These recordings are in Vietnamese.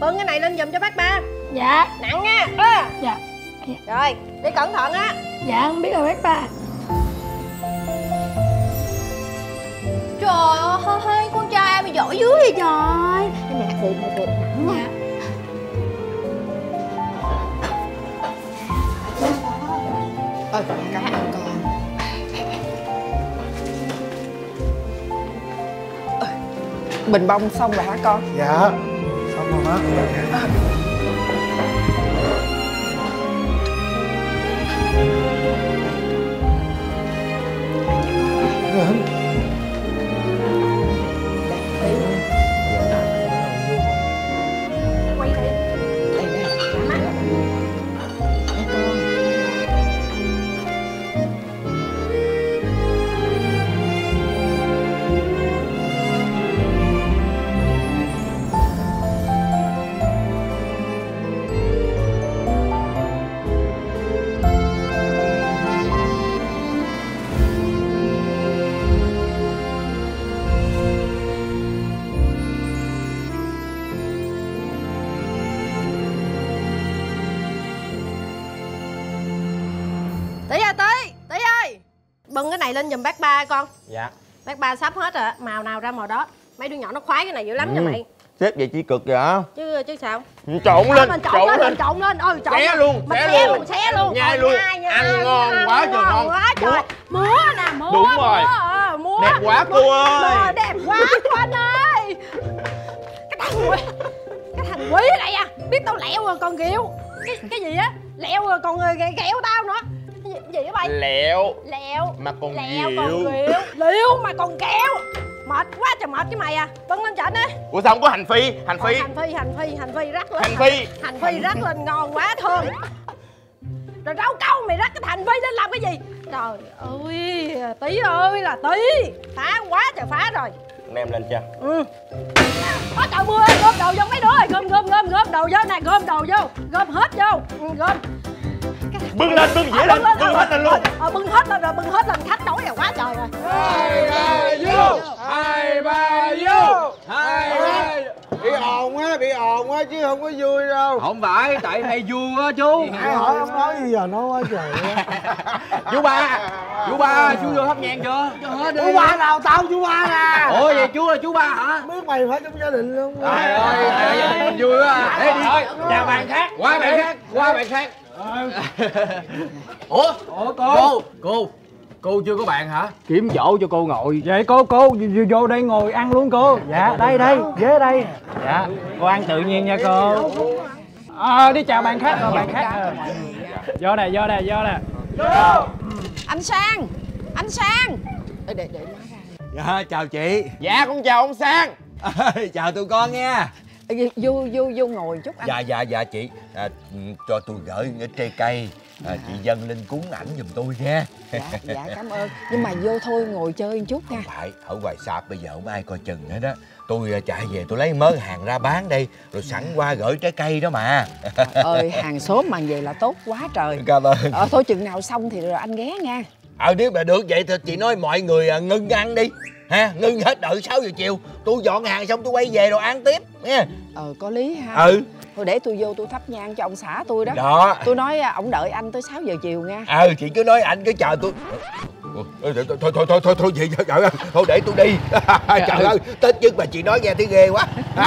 bưng cái này lên giùm cho bác ba. Dạ. Nặng nha. À. dạ. Rồi đi cẩn thận á. Dạ không biết rồi bác ba. Trời ơi, con trai ai mà giỏi dữ vậy trời. Cái này phụ một phụ nặng nha ơi cảm ơn con. Bình bông xong rồi hả con? Dạ xong rồi má bưng cái này lên giùm bác ba con. Dạ. Bác ba sắp hết rồi màu nào ra màu đó. Mấy đứa nhỏ nó khoái cái này dữ lắm Ừ. mày. Sếp vậy chỉ cực vậy chứ chứ sao? Trộn lên mình trộn trộn lên lên. mình trộn lên. Ừ trộn Xé lên. luôn, mình xé luôn. luôn. xé luôn. Nhai luôn. nhai, nhai, Ăn ngon nhai, quá trời ngon. quá trời. Múa. Nè múa Đúng rồi. múa, ờ, múa. Đẹp quá cô ơi. Đẹp quá cô anh ơi. Cái thằng quý cái thằng quý này à. Biết tao lẹo rồi còn kiểu cái cái gì á? Lẹo rồi còn ghẹo tao nữa gì, cái á bay? Lẹo. Lẹo. Mà còn lẹo còn dịu kiểu liêu mà còn kẹo mệt quá trời mệt với mày à. Bưng lên chảnh đi ủa sao không có hành phi? Hành phi. Hành phi hành phi hành phi rắc lên. Hành phi. Hành phi rắc lên ngon quá thơm rồi rau câu mày rắc cái hành phi lên làm cái gì? Trời ơi tí ơi là tí phá quá trời phá rồi. Đem lên cho ừ. Ôi trời mưa ơi, gom đồ vô mấy đứa ơi. Gom gom gom gom đồ vô nè gom đồ vô. Gom hết vô. Ừ, gom bưng lên bưng dĩa Ờ, lên bưng hết lên luôn. Ờ bưng hết lên rồi bưng hết lên khách đói rồi quá trời rồi. Hai ba vô hai ba vô hai ba bị ồn á bị ồn á chứ không có vui đâu không phải tại hay vui á chú. Ai hỏi ông nói gì giờ? Nói quá trời á chú ba chú ba chú vô hấp nhang chưa? Cho hết đi. Chú ba nào tao chú ba nè. Ủa vậy chú là chú ba hả? Biết mày phải trong gia đình luôn. Trời ơi gia đình vui quá. À. Đi. thôi chào bạn khác. Qua bạn khác qua bạn khác ủa? Ủa cô? Cô cô chưa có bạn hả? Kiếm chỗ cho cô ngồi. Vậy cô cô vô, vô đây ngồi ăn luôn cô. Dạ đây đây ghế đây. Dạ cô ăn tự nhiên nha cô. À, Đi chào bạn khác rồi bạn khác Ờ. Vô nè vô nè vô nè. Anh sang anh sang. Để để để dạ chào chị. Dạ con chào ông sang. Chào tụi con nha vô vô vô ngồi chút anh dạ dạ dạ chị. À, ừ, cho tôi gửi cái trái cây. À, chị dâng lên cúng ảnh giùm tôi nha. Dạ dạ cảm ơn. Nhưng mà vô thôi ngồi chơi một chút nha. Phải ở ngoài sạp bây giờ không ai coi chừng hết á. Tôi à, chạy về tôi lấy mớ hàng ra bán đây rồi sẵn qua gửi trái cây đó mà. Ơi hàng xóm mà vậy là tốt quá trời. Cảm ơn. Ờ thôi chừng nào xong thì rồi anh ghé nha. Ờ nếu mà được vậy thì chị nói mọi người à, ngưng ăn đi ha ngưng hết đợi 6 giờ chiều. Tôi dọn hàng xong tôi quay về rồi ăn tiếp nha ờ có lý ha. Ừ. Thôi để tôi vô tôi thắp nhang cho ông xã tôi đó. Đó. Tôi nói à, ổng đợi anh tới 6 giờ chiều nha. Ờ chị cứ nói anh cứ chờ tôi thôi thôi thôi thôi thôi thôi trời ơi thôi để tôi đi. Trời ơi tết nhất mà chị nói nghe thấy ghê quá.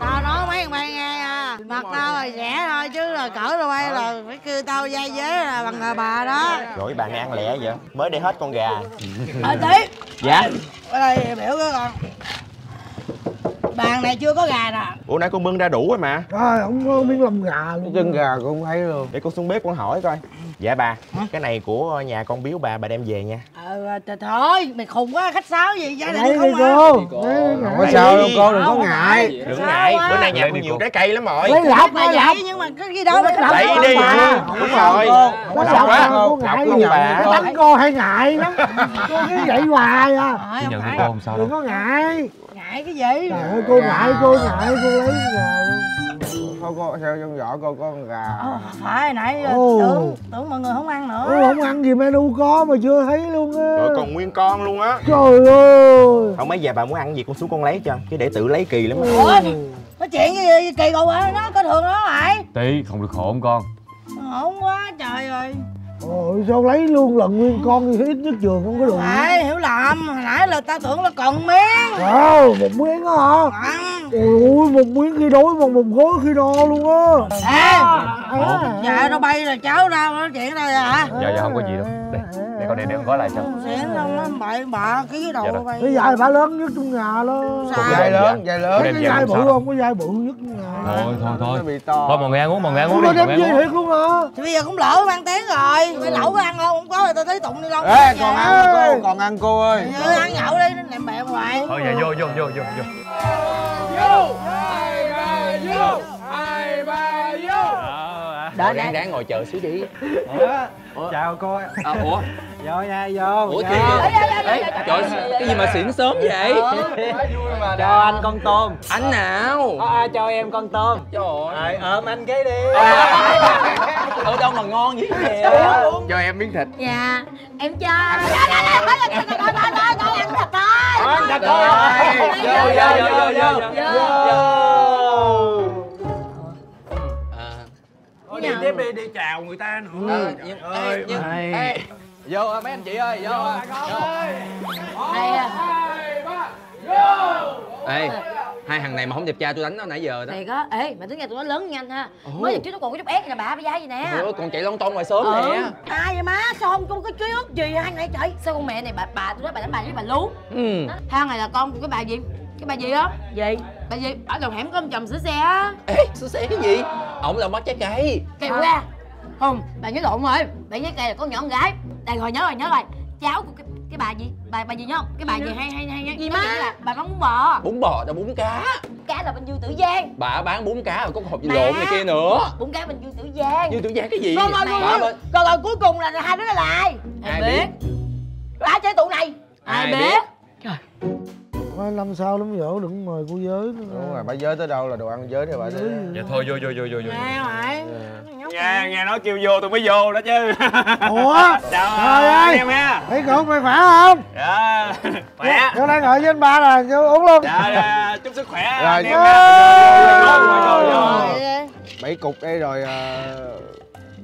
Tao nói mấy thằng bay nghe à. Mặt tao là rẻ thôi chứ là cỡ tao bay là phải kêu tao dây dế là bằng là bà đó. Rồi bạn này ăn lẹ vậy? Mới đi hết con gà. Ờ tí. Dạ. Ở đây biểu cái con bàn này chưa có gà nè. Ủa nãy con bưng ra đủ rồi mà. Trời không có miếng lòng gà luôn. Chân gà cũng không thấy luôn. Để con xuống bếp con hỏi coi. Dạ bà cái này của nhà con biếu bà bà đem về nha. Ờ trời thôi mày khùng quá khách sáo gì? Gia lấy đình đi không à. cô. Lấy Không có sao đâu cô đừng có ngại. đừng ngại. bữa nay nhà con nhiều trái cây lắm rồi lấy lọc lấy lọc vậy nhưng mà cái gì đâu mày Lấy lấy lọc đi đúng rồi. Nó Lọc mà. cô ngại gì tánh cô hay ngại lắm. Cô cứ vậy hoài à. phải không sao Đừng có ngại ngại cái gì? Trời ơi cô ngại cô ngại cô lấy giờ sao cô sao trong giỏ cô có con gà? Ờ, phải nãy Ồ. tưởng tưởng mọi người không ăn nữa. Ủa, không ăn gì menu có mà chưa thấy luôn á. Rồi còn nguyên con luôn á. Trời ơi. Không mấy giờ bà muốn ăn gì con xuống con lấy cho Chứ để tự lấy kỳ lắm á. ủa nói chuyện cái gì? Kỳ cục hả nó có thường đó mày tí không được khổ con. Hổn quá trời ơi Ôi sao lấy luôn lần nguyên con thì ít nhất trường không có đủ phải hiểu lầm. Hồi nãy là tao tưởng là còn miếng. Wow, một miếng á hả? ăn Ôi ôi, một miếng khi đói bằng một gói khi no luôn á. Ê À. dạ nó bay là cháu đâu nói chuyện đây hả dạ dạ không có gì đâu. Đây để con đem đem gói lại cho. Xỉn không nó bậy bạ cái cái đầu Dạ rồi. Cái dài bả lớn nhất trong nhà đó. Sao? Dài lớn, dài lớn. Cái về dài không bự không? Có dài bự nhất trong nhà. Thôi thôi thôi. thôi mọi người ăn uống mọi người ăn uống đi đem uống. thiệt luôn hả? thì bây giờ cũng lỡ mang tiếng rồi. Mày lẩu có ăn không? Không có thì tao thấy tụng đi đâu Ê, còn ăn cô, còn ăn cô ơi. Ăn nhậu đi nó làm bẹ hoài. Thôi giờ vô. Vô. Vô vô vô Đợi đáng đáng ngồi chờ xíu đi chào cô à, Ủa vô nha vô Ủa Ê, Trời cái gì mà xỉn sớm vậy cho anh con tôm Anh nào à, cho em con tôm Trời ơi ôm anh cái đi Ở đâu mà ngon vậy nè Cho em miếng thịt Dạ Em cho ăn thịt thôi Ăn thịt thôi Vô vô vô vô vô đi chào người ta nữa. Nhưng, ê, nhưng, ê, vô mấy anh chị ơi vô Đây à. Ê hai thằng này mà không đẹp trai tôi đánh nó nãy giờ đó. Thiệt á. Ê mà tính nghe tụi nó lớn nhanh ha. Mới giờ trước nó còn có chút ép nè bà bây giờ gì nè. Ủa, còn chạy lon ton ngoài sớm Ừ. nè. Ai vậy má? Sao không có cái ký ức gì hai này trời. Sao con mẹ này bà bà tôi nói bà đánh bà với bà lú ừ. Thang này là con của cái bà gì? Cái bà gì á? Gì Bà gì ở đầu hẻm có ông chồng sửa xe á. Ê sửa xe cái gì? Ổng là bắt trái cây. Kêu ra Không bà nhớ lộn rồi. Bà nhớ cây là con nhỏ con gái. Đây rồi nhớ rồi nhớ rồi. Cháu của cái, cái bà gì? Bà bà gì nhớ không? Cái bà gì hay hay hay hay Gì má? là bà bán bún bò. Bún bò là bún cá. Cá là bên dương tử giang. Bà bán bún cá rồi có hộp gì lộn này kia nữa. Bún cá bên dương tử giang. Như tưởng giang cái gì? Rồi rồi rồi rồi. rồi rồi cuối cùng là hai đứa là ai ai Ai biết? ai chơi tụ này. Ai Ai biết Thôi năm sau lắm dỗ đừng mời cô giới nữa Đúng rồi, bà giới tới đâu là đồ ăn giới thì bà tới dạ thôi vô vô vô vô vô nghe mày nghe nghe nói kêu vô tôi mới vô đó chứ Ủa, chào Trời ơi. em ha thấy cậu mày khỏe không? dạ khỏe Vô đây ngồi với anh ba nè, vô uống luôn dạ dạ, chúc sức khỏe Rồi, anh em vô, ha vô, Vô, vô, vô, vô, vô. vô. Bảy cục đây rồi, à,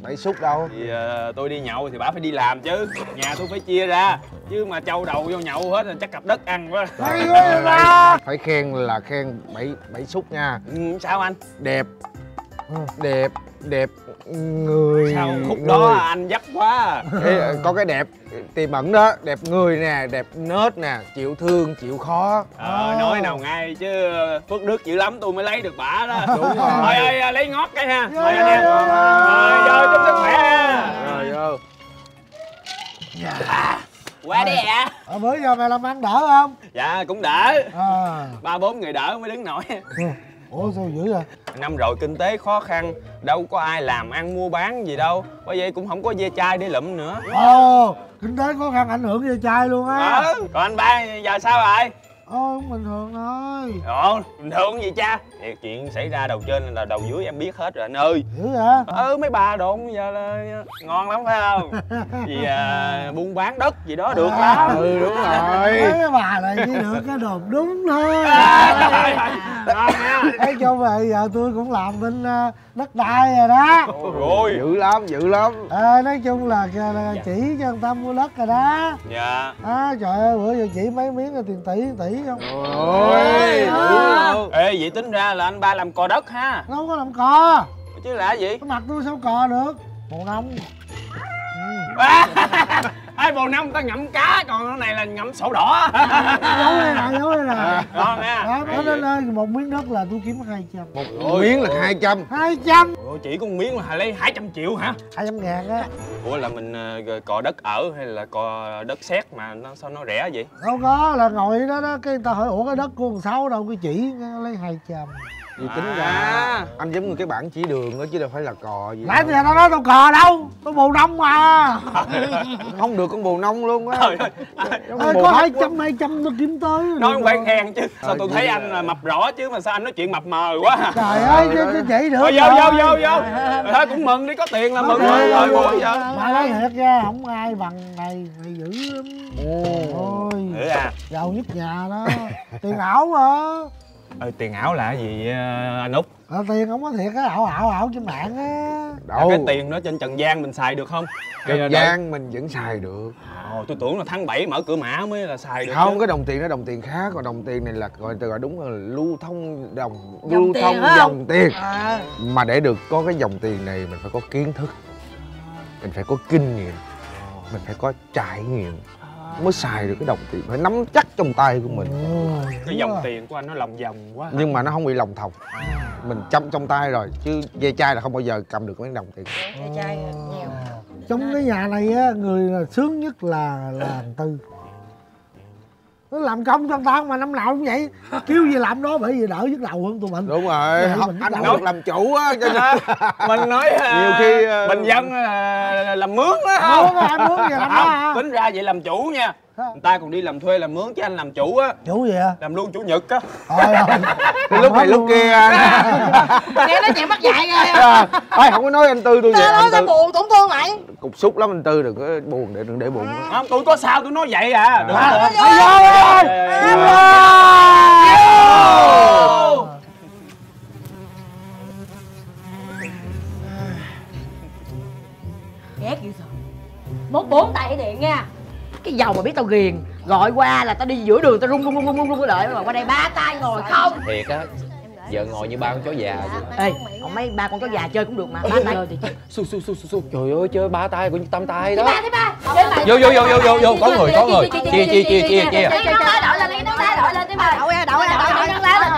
bảy xúc đâu? thì ờ, tôi đi nhậu thì bà phải đi làm chứ. Nhà tôi phải chia ra. Chứ mà trâu đầu vô nhậu hết là chắc cặp đất ăn quá. Hay quá. Phải khen là khen bảy bảy xúc nha. Ừ, sao anh? Đẹp Đẹp, đẹp người sao khúc người. đó anh dấp quá. Ê, có cái đẹp tiềm ẩn đó đẹp người nè đẹp nết nè chịu thương chịu khó. Ờ nói nào ngay chứ phước đức dữ lắm tôi mới lấy được bả đó. Đúng rồi. thôi ơi lấy ngót cái ha. Vô, thôi vô, anh em. vô. rồi vô chúc sức khỏe. Ha rồi vô. Qua đi ạ à, bữa giờ mày làm ăn đỡ không? Dạ cũng đỡ. À ba bốn người đỡ mới đứng nổi. Ủa sao dữ vậy năm rồi kinh tế khó khăn đâu có ai làm ăn mua bán gì đâu. Bởi vậy cũng không có dê chai để lụm nữa. Ồ kinh tế khó khăn ảnh hưởng về trai luôn á. Ờ còn anh ba giờ sao rồi ôi bình thường thôi. Ồ bình thường gì cha? Thiệt, chuyện xảy ra đầu trên là đầu dưới em biết hết rồi anh ơi. Dữ vậy? Ừ mấy bà đồn giờ là ngon lắm phải không? Vì à, buôn bán đất gì đó được lắm. ừ đúng rồi. Mấy bà này chỉ được cái đồn đúng thôi. Ngon nha. Thấy cho về giờ tôi cũng làm bên ờ, đất đai rồi đó. Rồi dữ lắm dữ lắm. À, nói chung là, là chỉ cho người ta mua đất rồi đó. Dạ. À, trời ơi bữa giờ chỉ mấy miếng là tiền tỷ tỷ không? Ôi à. ê vậy tính ra là anh ba làm cò đất ha? Đâu có làm cò. Chứ là gì? Cái mặt tôi sao cò được? Một năm ai bồ năm ta ngậm cá còn cái này là ngậm sổ đỏ. Giấu đây nè giấu đây nè. Ngon nha. Đó đó một miếng đất là tôi kiếm hai trăm. Một miếng là 200 hai trăm. Ủa, chỉ có một miếng mà lấy 200 triệu hả? Hai trăm ngàn á. Ủa là mình ờ, cò đất ở hay là cò đất sét mà nó sao nó rẻ vậy? Đâu có là ngồi đó đó cái người ta hỏi ủa cái đất của thằng sáu đâu? Cái chỉ lấy hai trăm Vì tính ra anh giống như cái bản chỉ đường đó chứ đâu phải là cò gì nãy giờ tao nói tao cò đâu tôi bù nông mà. Không được con bồ nông luôn á. Bồ có hai trăm hai trăm tôi kiếm tới nói không phải khen chứ. Sao Ờ, tôi thấy vậy? anh là mập rõ chứ mà sao anh nói chuyện mập mờ quá à? trời ơi chứ chứ chị được thôi vô vô vô vô. Thôi cũng mừng đi có tiền là mừng. rồi rồi. buổi giờ mà nói thiệt ra không ai bằng này mày dữ lắm. Ôi à? Giàu nhất nhà đó. Tiền ảo mà ừ, tiền ảo là cái gì ờ, anh út? À, tiền không có thiệt á ảo ảo ảo trên mạng á. Đâu? Cái tiền đó trên trần gian mình xài được không? Trần gian mình vẫn xài được. Ồ, tôi tưởng là tháng 7 mở cửa mã mới là xài được không chứ. cái đồng tiền đó đồng tiền khác. Còn đồng tiền này là gọi từ gọi đúng là lưu thông đồng Dòng lưu tiền thông không? dòng tiền. À, mà để được có cái dòng tiền này mình phải có kiến thức. Mình phải có kinh nghiệm. Mình phải có trải nghiệm mới xài được cái đồng tiền phải nắm chắc trong tay của mình. Cái dòng tiền của anh nó lòng vòng quá nhưng mà nó không bị lòng thòng. Mình chăm trong tay rồi chứ dây chai là không bao giờ cầm được mấy đồng tiền. Trong cái nhà này á người là sướng nhất là là tư nó làm công cho tao mà năm nào cũng vậy. Kêu gì làm đó bởi vì đỡ nhức đầu hơn tụi mình. Đúng rồi. Mình anh không được làm chủ á cho nên mình nói à, Nhiều khi, ờ, bình dân là làm mướn á. Mướn không á, anh mướn gì làm đó tính ra vậy làm chủ nha người ta còn đi làm thuê làm mướn chứ anh làm chủ á. Chủ gì à làm luôn chủ nhật á. Thôi thôi Thì lúc này lúc kia nghe nói chuyện bắt dạy ghê Ê, không có nói anh tư tôi vậy? anh tao tư buồn tổn thương mày cục xúc lắm anh tư đừng có buồn để đừng để bụng không tôi có sao tôi nói vậy à. Đừng À, có- Ôi, ôi, ôi. ghét dữ sợ. Một bốn tay điện nha cái dầu mà biết tao ghiền gọi qua là tao đi giữa đường tao rung rung rung rung rung rung đợi mà qua đây ba tay ngồi không thiệt á vợ ngồi như ba con chó già vậy ê còn mấy ba con chó già chơi cũng được mà ba tay chơi thì chơi su su su su su trời ơi chơi ba tay cũng như tam tay đó ba thứ ba mà vô vô vô vô vô vô có người có người chia chia chia chia chia đội lên nón lá đội lên ba đội đội đội đội nón lá lên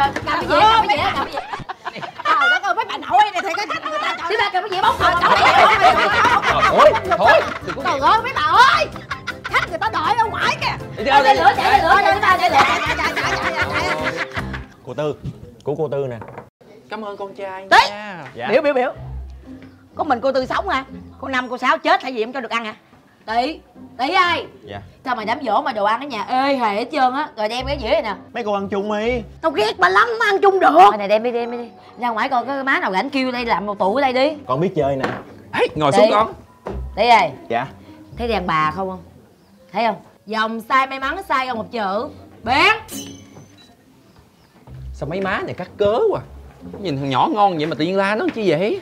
rồi cầm cái gì cầm cái gì cầm cái gì trời đất ơi mấy bà nội này thì cái khách người ta thứ ba cầm cái gì bóc cầm cái thôi thôi đừng có trời ơi mấy bà ơi khách người ta đợi ở ngoài kìa. Đi đâu chạy lửa chạy lửa chạy thứ ba chạy lửa cô tư của cô tư nè. Cảm ơn con trai Tí. nha. Dạ. Biểu biểu biểu. Có mình cô tư sống hả cô năm cô sáu chết hay gì em cho được ăn hả tỷ tỷ ơi. Dạ. Sao mày đám dỗ mà đồ ăn ở nhà ê hề hết trơn á. Rồi đem cái dĩa này nè. Mấy cô ăn chung đi. Tao ghét bà lắm mà ăn chung được. Thôi này đem đi đem đi ra ngoài coi cái má nào rảnh kêu đây làm một tủ ở đây đi. Con biết chơi nè. Ê, ngồi xuống Đi. con. Tỷ ơi. Dạ. Thấy đàn bà không không thấy không? Dòng sai may mắn sai ra một chữ. Bán sao mấy má này cắt cớ quá? Nhìn thằng nhỏ ngon vậy mà tự nhiên la nó chi vậy?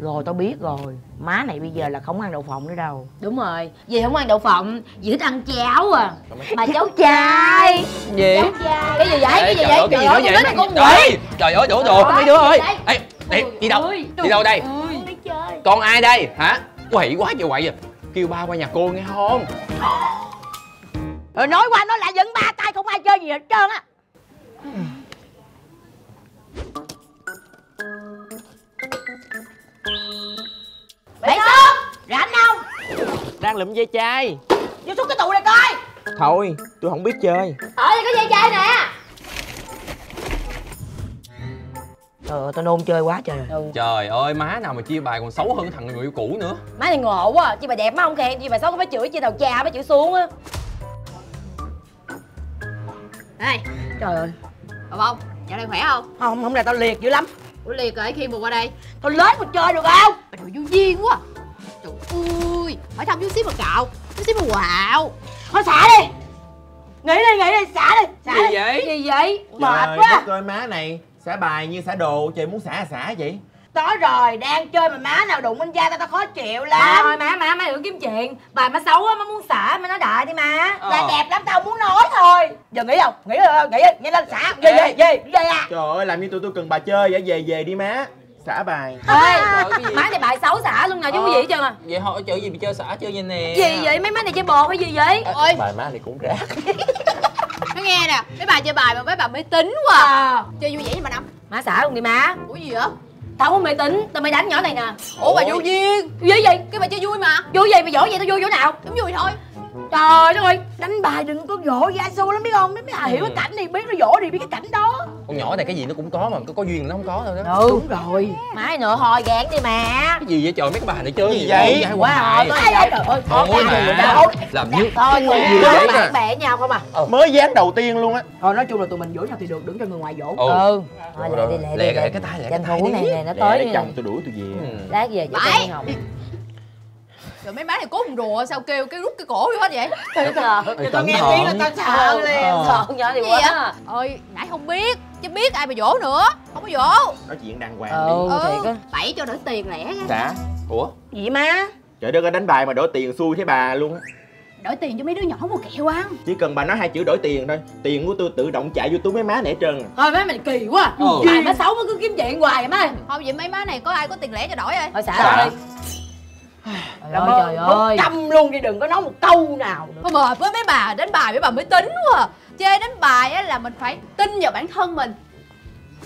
Rồi tao biết rồi. Má này bây giờ là không ăn đậu phộng nữa đâu. Đúng rồi. Dì không ăn đậu phộng dì thích ăn cháo à. Mà cháu trai gì? Cháu trai cái gì vậy? Cái gì trời vậy? ơi, cái gì nữa vậy? ơi, con quỷ. trời ơi đổ đồ. Mấy đứa ơi. Ê, đi, đi đâu? đi đâu đây? ôi, đi chơi con ai đây? Hả? Quậy quá trời quậy à kêu ba qua nhà cô nghe không rồi nói qua nói lại vẫn ba tay không ai chơi gì hết trơn á. Bảy số Rảnh không? Đang lụm dây chai. Vô xuống cái tủ này coi. Thôi tôi không biết chơi. Ở đây có dây chai nè. Trời ơi, tao nôn chơi quá trời. Ừ. trời ơi má nào mà chia bài còn xấu hơn thằng người yêu cũ nữa. Má này ngộ quá à. Chị bà đẹp má không khen Chị bà xấu có phải chửi chia đầu cha phải chửi xuống á này Trời ơi. Bà bông dạo này khỏe không? Không, không là tao liệt dữ lắm. Ủa liệt rồi khi buồn qua đây. Tao lớn mà chơi được không? Bà nội vô duyên quá. Trời ơi hỏi thăm chút xíu mà cạo chút xíu mà quạo. Thôi xả đi. Nghĩ đi, nghĩ đi, xả đi xả Gì đi. vậy? Gì vậy? Mệt trời quá. đất ơi má này xả bài như xả đồ trời muốn xả là xả vậy Đó rồi, đang chơi mà má nào đụng bên da tao tao khó chịu lắm. Thôi má, má, má đừng kiếm chuyện. Bà má xấu á, má muốn xả, má nói đại đi má. Ờ. Là đẹp lắm tao muốn nói thôi. Giờ nghĩ không? Nghĩ rồi, nghĩ đi, nhanh lên xả. Về, về, về, về. À trời ơi làm như tụi tôi cần bà chơi vậy về về đi má. Xả bài. Ê, gì? má này bài xấu xả luôn nào chứ có gì hết trơn à vậy hỏi chơi gì bị chơi xả chơi vậy nè. Gì vậy? Mấy má này chơi bột hay gì vậy? ôi. bài má này cũng rác. Nó nghe nè mấy bà chơi bài mà mấy bà mê tín quá. À. À, chơi vui vẻ mà năm má xả luôn đi má. Ủa gì vậy Tao không mê tính, tao mới đánh nhỏ này nè. Ủa bà vô duyên. Gì vậy? cái bà chơi vui mà. Vui gì mà dỗ vậy? Tao vui chỗ nào? cũng vui thôi trời đất ơi đánh bài đừng có dỗ dai xu lắm biết không? Mấy bà hiểu cái cảnh này biết nó dỗ thì biết cái cảnh đó. Con nhỏ này cái gì nó cũng có mà có có duyên nó không có thôi đó. Ừ đúng rồi. Mai nữa thôi gán đi mà. Cái gì vậy trời mấy cái bà này chơi Gì gì vậy? vậy? Quá rồi trời ơi Thôi mà. đâu. Làm như thôi gì vậy bạn bè nhau không à? Mới dán đầu tiên luôn á. Thôi nói chung là tụi mình dỗ nhau thì được đừng cho người ngoài dỗ Ừ. ừ. Thôi lẹ đi lẹ lẹ cái tay lẹ cái tranh tay này nè nó tới chồng tôi đuổi tôi về. Ừ. lát về dỗ Bảy. Rồi mấy má này cố cùng rùa sao kêu cái rút cái cổ vô hết vậy? Ê, tôi cẩn nghe tiếng là tao sợ liền. Ờ. sợ nhỏ thì quá ơi nãy không biết chứ biết ai mà dỗ nữa. Không có dỗ nói chuyện đàng hoàng ừ đi. thiệt á. Bảy cho đỡ tiền lẻ nha. Đã ủa? Gì má trời đất ơi đánh bài mà đổi tiền xui thế bà luôn. Á đổi tiền cho mấy đứa nhỏ mua kẹo ăn. Chỉ cần bà nói hai chữ đổi tiền thôi. Tiền của tôi tự động chạy vô túi mấy má hết trơn. À. thôi má mày kỳ quá. Ừ. Bài má xấu má cứ kiếm chuyện hoài má. Thôi vậy mấy má này có ai có tiền lẻ cho đổi ơi? Thôi xả Xả. rồi. đi Trời ơi, trời ơi. Trăm luôn đi đừng có nói một câu nào nữa. Thôi mệt với mấy bà đánh bài mấy bà mới tính quá à. Chơi đánh bài á là mình phải tin vào bản thân mình.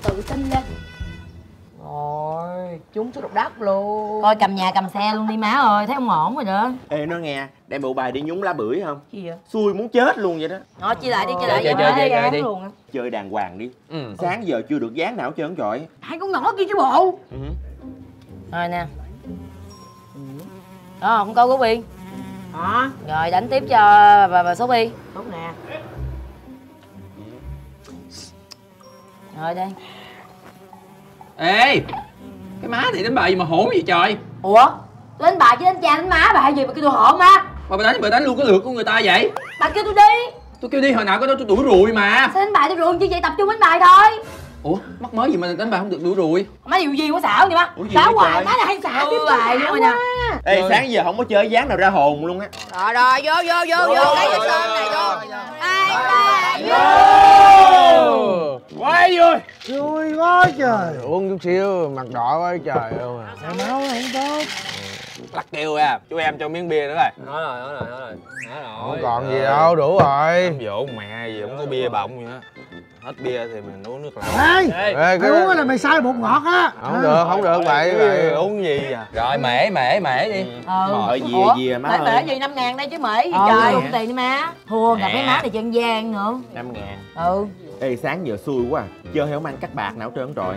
Tự tin lên. Rồi, trúng số độc đắc luôn. Thôi cầm nhà cầm xe luôn đi má ơi, thấy không ổn rồi đó. Ê nó nghe đem bộ bài đi nhúng lá bưởi không? Gì vậy? xui muốn chết luôn vậy đó. Nó chia lại đi, chia lại chơi, chơi, chơi, chơi đi. luôn chơi đàng hoàng đi. Ừ. sáng giờ chưa được dán nào hết trơn trọi Hai con nhỏ kia chứ bộ. Ừ. Rồi nè Đó, không câu của Biên Đó Rồi đánh tiếp cho bà, bà số Bi. Đúng nè. Rồi đây. Ê cái má này đánh bài gì mà hổn vậy trời? Ủa? Tôi đánh bà chứ đánh cha đánh má bà hay gì mà kêu tôi hổn má mà bà đánh bà đánh luôn cái lượt của người ta vậy. Bà kêu tôi đi. Tôi kêu đi hồi nào có đó tôi đuổi ruồi mà. Sao đánh bài tôi ruộng chứ vậy? Tập trung đánh bài thôi ủa mắc mới gì mà đánh bài không được đuổi ruồi Má điều gì quá xảo vậy má? Xảo vậy hoài, má là hay xảo tiếp bài luôn rồi nè. ê sáng giờ không có chơi dán nào ra hồn luôn á. Rồi rồi vô vô vô vô lấy cái sơn này vô. Hai ba vô. Quá vui. Vui quá trời. Uống chút xíu mặt đỏ quá trời luôn à. Máu ăn tốt. Lắc kêu à chú em cho miếng bia nữa rồi nói rồi nói rồi nói rồi nói rồi. Không còn gì đâu đủ rồi. Dỗ mẹ gì không có bia bọng gì hết hết bia thì mình uống nước lọc. Ê Ê, mày cái uống này mày sai bột ngọt á. Không được không được vậy vậy uống gì à rồi mễ mễ mễ đi. Ờ Mời gì Ủa? gì à, má Mễ mễ gì 5 ngàn đây chứ mễ gì Ờ. trời. Không tiền đi má Thua gặp mấy má này chân gian nữa. Năm ngàn. Ừ. Ê sáng giờ xui quá à. chơi không ăn cắt bạc nào hết trơn trọi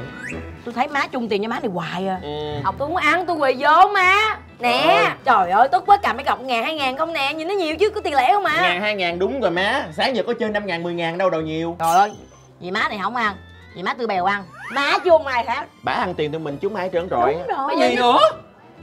Tôi thấy má chung tiền cho má này hoài à. Ừ. Học tôi muốn ăn tôi quỳ vô má. Nè. Trời. Ơi tức quá cầm mấy cọc ngàn hai ngàn không nè. Nhìn nó nhiều chứ có tiền lẻ không à? Ngàn hai ngàn đúng rồi má. Sáng giờ có chơi năm ngàn mười ngàn đâu đâu nhiều. Trời ơi Vì má này không ăn Vì má tư bèo ăn. Má chứ không ai khác bả ăn tiền tụi mình chúng ai hết trơn Đúng rồi. Cái gì nữa?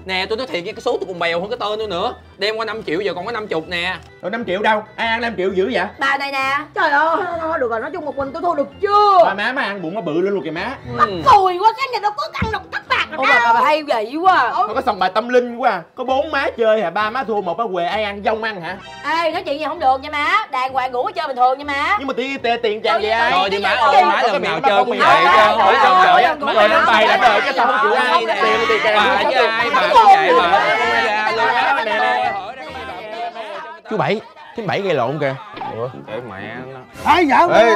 Nè tôi nói thiệt với cái số tôi còn bèo hơn cái tên tôi nữa đem qua 5 triệu giờ còn có 50 nè. Rồi 5 triệu đâu? Ai ăn 5 triệu dữ vậy? Bà này nè. Trời ơi thôi được rồi nói chung một mình tôi thua được chưa? Ba má má ăn bụng nó bự lên luôn kìa má. Mắc cười quá cái này đâu có ăn độc tắc bạc đâu. bà, bà hay vậy quá. Thôi có xong bài tâm linh quá à. có bốn má chơi hả? Ba má thua một má què ai ăn? Dông ăn hả? Ê nói chuyện gì không được nha má. Đàng hoàng ngủ chơi bình thường nha má. Nhưng mà tiền tiền tiền chàng về ai? Thôi đi má Cái ơi gì? má lần nào chơi cũng vậy chứ nó sao rồi má rồi đánh bài đã đời cái sao không chịu nè. tiền tiền tiền bà với ai bà cũng vậy bà chú bảy thứ bảy gây lộn kìa. Để mẹ nó. Ê vợ Ê,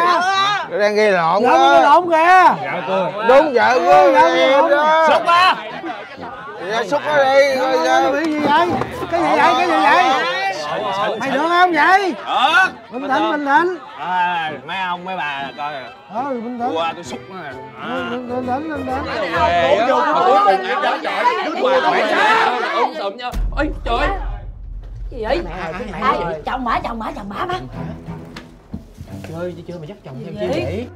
nó đang gây lộn vợ cái đó lộn kìa. Dạ tôi đúng vợ của Vợ gây đó xúc ba dạ xúc nó đi bị gì vậy? Cái gì vậy? Cái gì vậy mày được không vậy? Ờ bình tĩnh bình tĩnh à, mấy ông mấy bà coi. Ờ bình tĩnh qua tôi xúc nó nè à. bình tĩnh bình tĩnh bình tĩnh á. Mà cuối cùng ăn đó trời đứt quà mẹ sao ôm sụm nhau ôi trời Gì vậy? Chồng bả chồng bả chồng bả má. Chơi chứ chơi mà dắt chồng thêm chi vậy?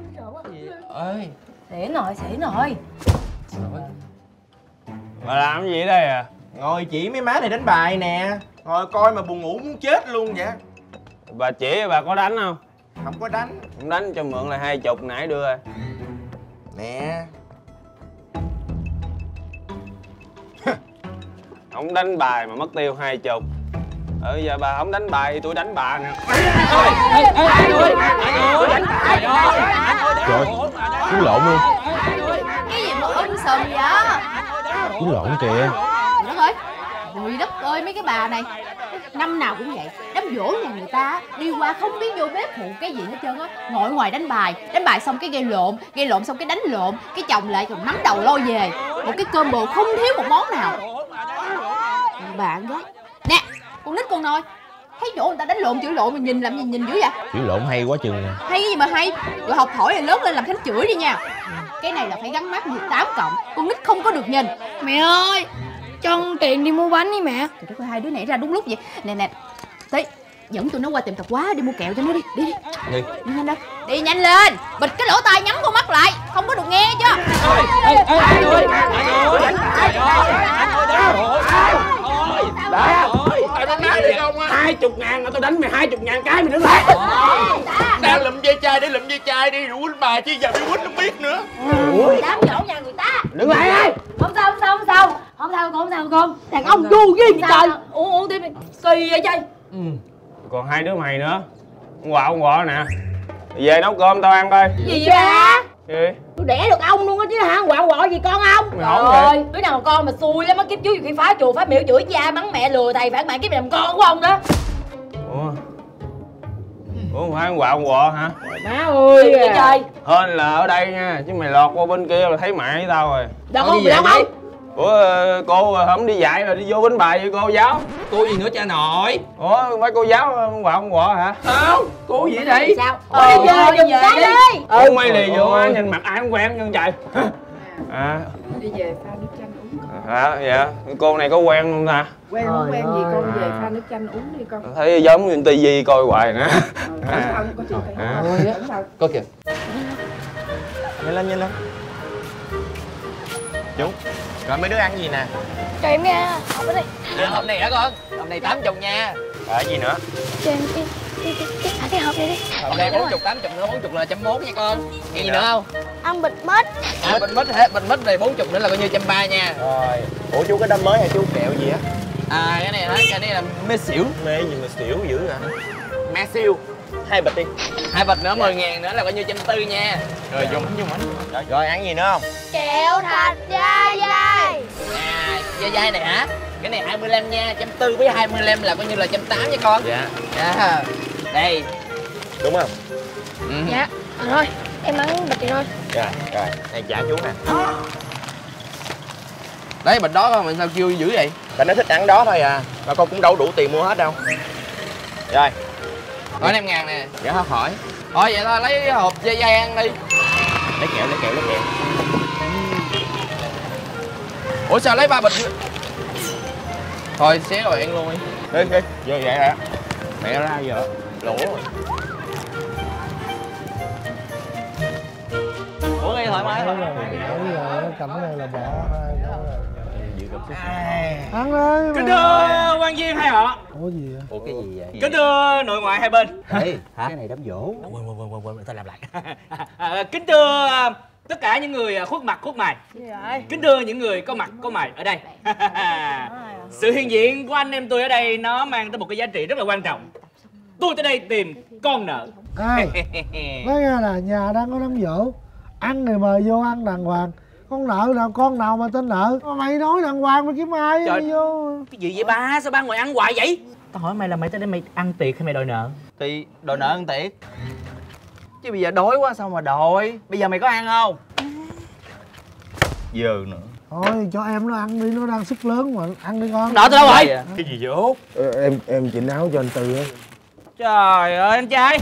ơi Xỉn rồi xỉn rồi bà làm cái gì ở đây à? Ngồi chỉ mấy má này đánh bài nè ngồi coi mà buồn ngủ muốn chết luôn vậy bà chỉ bà có đánh không không có đánh không đánh cho mượn là hai chục nãy đưa nè không đánh bài mà mất tiêu hai chục ừ giờ bà không đánh bài thì tôi đánh bà nè trời cú lộn luôn Cái gì mà um sùm vậy cú lộn kìa Đất ơi Trời đất ơi mấy cái bà này. Năm nào cũng vậy. Đám dỗ nhà người ta Đi qua không biết vô bếp phụ cái gì hết trơn á. Ngồi ngoài đánh bài. Đánh bài xong cái gây lộn Gây lộn xong cái đánh lộn. Cái chồng lại còn nắm đầu lôi về. Một cái cơm bồ không thiếu một món nào. Bạn gái Nè con nít con nôi thấy chỗ người ta đánh lộn chửi lộn mà nhìn làm gì nhìn dữ vậy? Chửi lộn hay quá chừng à. hay cái gì mà hay? Rồi học hỏi là lớn lên làm thánh chửi đi nha. Cái này là phải gắn mát 18 cộng. Con nít không có được nhìn. Mẹ ơi Cho con tiền đi mua bánh đi mẹ trời đất ơi hai đứa nãy ra đúng lúc vậy nè nè tí dẫn tụi nó qua tiệm tạp hóa đi mua kẹo cho nó đi đi đi đi đi nhanh lên đi nhanh lên bịt cái lỗ tai nhắm con mắt lại không có được nghe chưa Tao nói nói đi không á Hai chục ngàn tao đánh mày hai chục ngàn cái mày đứng lại Đang lụm dây chai để lụm dây chai đi Rồi quýnh bà chứ giờ bị quýnh không biết nữa dám dỗ nhà người ta Đừng lại ai không sao không sao không sao không sao con không sao con đàn ông ngu ghê vậy trời uống uống tiếp đi. Kỳ vậy chơi còn hai đứa mày nữa. Ông quọ ông quọ nè. Về nấu cơm tao ăn coi. Gì vậy ba? Gì? Tôi đẻ được ông luôn á chứ hả? Quạo quọ gì con không Mày Trời ơi. Đứa nào mà con mà xui lắm á kiếp trước nhiều khi phá chùa phá miễu chửi cha bắn mẹ lừa thầy phản bạn kiếp này làm con của ông đó. Ủa? Ủa không phải ông quọ ông quọ hả? Má ơi. Vậy trời? Hên là ở đây nha chứ mày lọt qua bên kia là thấy mẹ với tao rồi. Đâu không đâu không ủa ờ, cô không đi dạy rồi đi vô bánh bài với cô giáo? Cô gì nữa cha nội? Ủa mấy cô giáo ông quọ ông quọ hả? Không cô gì đây? Sao? Ôi đi về giùm cái đi. Ủa mày lì vô á, nhìn mặt ai cũng quen nhân trời. À. Đi về pha nước chanh uống À dạ, cô này có quen không ta? Quen không quen gì con về pha nước chanh uống đi con. Thấy giống như tivi coi hoài nữa Cẩn thận có chuyện À. Có kìa. Nhanh lên, nhanh lên. Chú Rồi mấy đứa ăn gì nè? Cho em nghe. Học ở đây hôm nay hả con. Hôm nay tám chục nha. Ở gì nữa? Cho em cái cái cái cái, à, cái hộp này đi. Hôm nay bốn chục tám chục nữa bốn chục là trăm bốn nha con. Nghe gì nữa? không? Ăn bịch mít. À, bình mít hết bình mít này bốn chục nữa là coi như trăm ba nha. Rồi. Ủa chú cái đâm mới hay chú kẹo gì á? À cái này hả? Cái này là mê xỉu. Mê gì mà xỉu dữ hả mê siêu Hai bịch đi. Hai bịch nữa mười ngàn nữa là coi như trăm tư nha. Rồi dùng dùng bánh Rồi ăn gì nữa không? Kẹo thạch dai dai. À dai dai này hả? Cái này 25 nha trăm tư với 25 là coi như là trăm tám nha con. Dạ. Dạ. Đây. Đúng không? Ừ. Dạ. À, Thôi em ăn bịch này thôi Rồi, rồi. Này trả chú nè. Đấy bịch đó mà sao kêu dữ vậy? Tại nó thích ăn đó thôi à. Mà con cũng đâu đủ tiền mua hết đâu. Rồi có năm ngàn nè. Dạ hết hỏi. Thôi vậy thôi lấy hộp dây dây ăn đi. Lấy kẹo, lấy kẹo, lấy kẹo. Ủa sao lấy ba bịch thôi xé rồi ăn luôn đi. Đi, đi. Vô vậy hả? Mẹ ra giờ Lỗ rồi. Ủa nghe thoải mái thôi Bây giờ cái cảnh này là bỏ hai cái ăn đi Kính thưa quan viên hai họ ủa gì vậy? Ủa cái gì vậy? Kính thưa nội ngoại hai bên. Ê, Cái này đám dỗ Quên quên quên quên quên, tao làm lại. À, Kính thưa à, tất cả những người à, khuất mặt khuất mày. Kính thưa những người có mặt có mày ở đây. Sự hiện diện của anh em tôi ở đây nó mang tới một cái giá trị rất là quan trọng. Tôi tới đây tìm con nợ. Ê, nói nghe là nhà đang có đám dỗ ăn thì mời vô ăn đàng hoàng con nợ nào con nào mà tên nợ Mà mày nói đàng hoàng mày kiếm ai Trời. vô Cái gì vậy ba? Sao ba ngồi ăn hoài vậy? Tao hỏi mày là mày tới đây mày ăn tiệc hay mày đòi nợ? thì đòi nợ ăn tiệc chứ bây giờ đói quá sao mà đòi bây giờ mày có ăn không Giờ nữa thôi cho em nó ăn đi nó đang sức lớn mà ăn đi con Nợ tao đâu rồi? Cái gì vậy Út em em chỉnh áo cho anh tư á Trời ơi anh trai.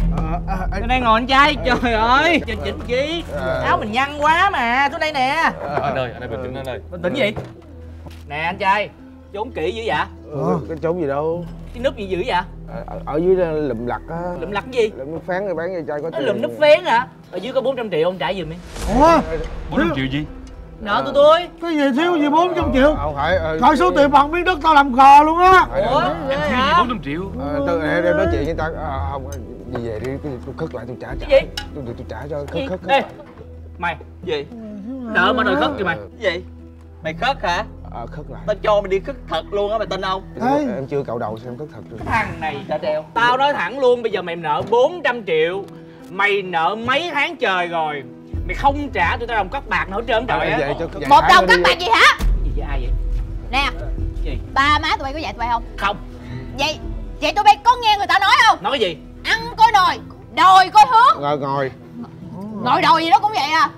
Tôi đang ngồi anh trai Trời ơi. Chỉnh chỉnh chi. Áo mình nhăn quá mà Tôi đây nè. Anh ơi, anh ơi bình tĩnh anh ơi. Bình tĩnh gì? Nè anh trai Trốn kỹ dữ vậy? Ờ, cái trốn gì đâu. Cái núp gì dữ vậy? ở, ở dưới đó lụm lặt á. Lụm lặt cái gì? lụm nước phán rồi bán cho trai có tiền. lụm núp phén hả? Ở dưới có 400 triệu ông trả giùm đi ủa? 400 triệu gì? Nợ tụi tôi. Cái gì thiếu gì 400 triệu? Không phải ờ, coi số tiền bằng miếng đất tao làm cò luôn á. Ủa? Em thiếu gì 400 triệu? ờ, tôi em em nói chuyện với tao. Ờ, không gì về đi tôi, tôi khất lại tôi trả trả. Cái gì? tôi, tôi, tôi trả cho khất Gì? khất khất. Mày gì? Nợ mà đòi khất kìa mày. Gì? Mày khất hả? Ờ khất lại. Tao cho mày đi khất thật luôn á mày tin không? Ê. em chưa cạo đầu xem khất thật rồi Thằng này đã treo Tao nói thẳng luôn bây giờ mày nợ 400 triệu. Mày nợ mấy tháng trời rồi Mày không trả tụi tao đồng cắt bạc nữa hết trơn trời Ờ, á cho- vậy một đồng đi. bạn gì hả? Gì vậy ai vậy? Nè Gì? ba má tụi bay có dạy tụi bay không? Không. Vậy vậy tụi bay có nghe người ta nói không? Nói cái gì? Ăn coi nồi đòi coi hướng. Ngồi ngồi. Ngồi đòi gì đó cũng vậy à.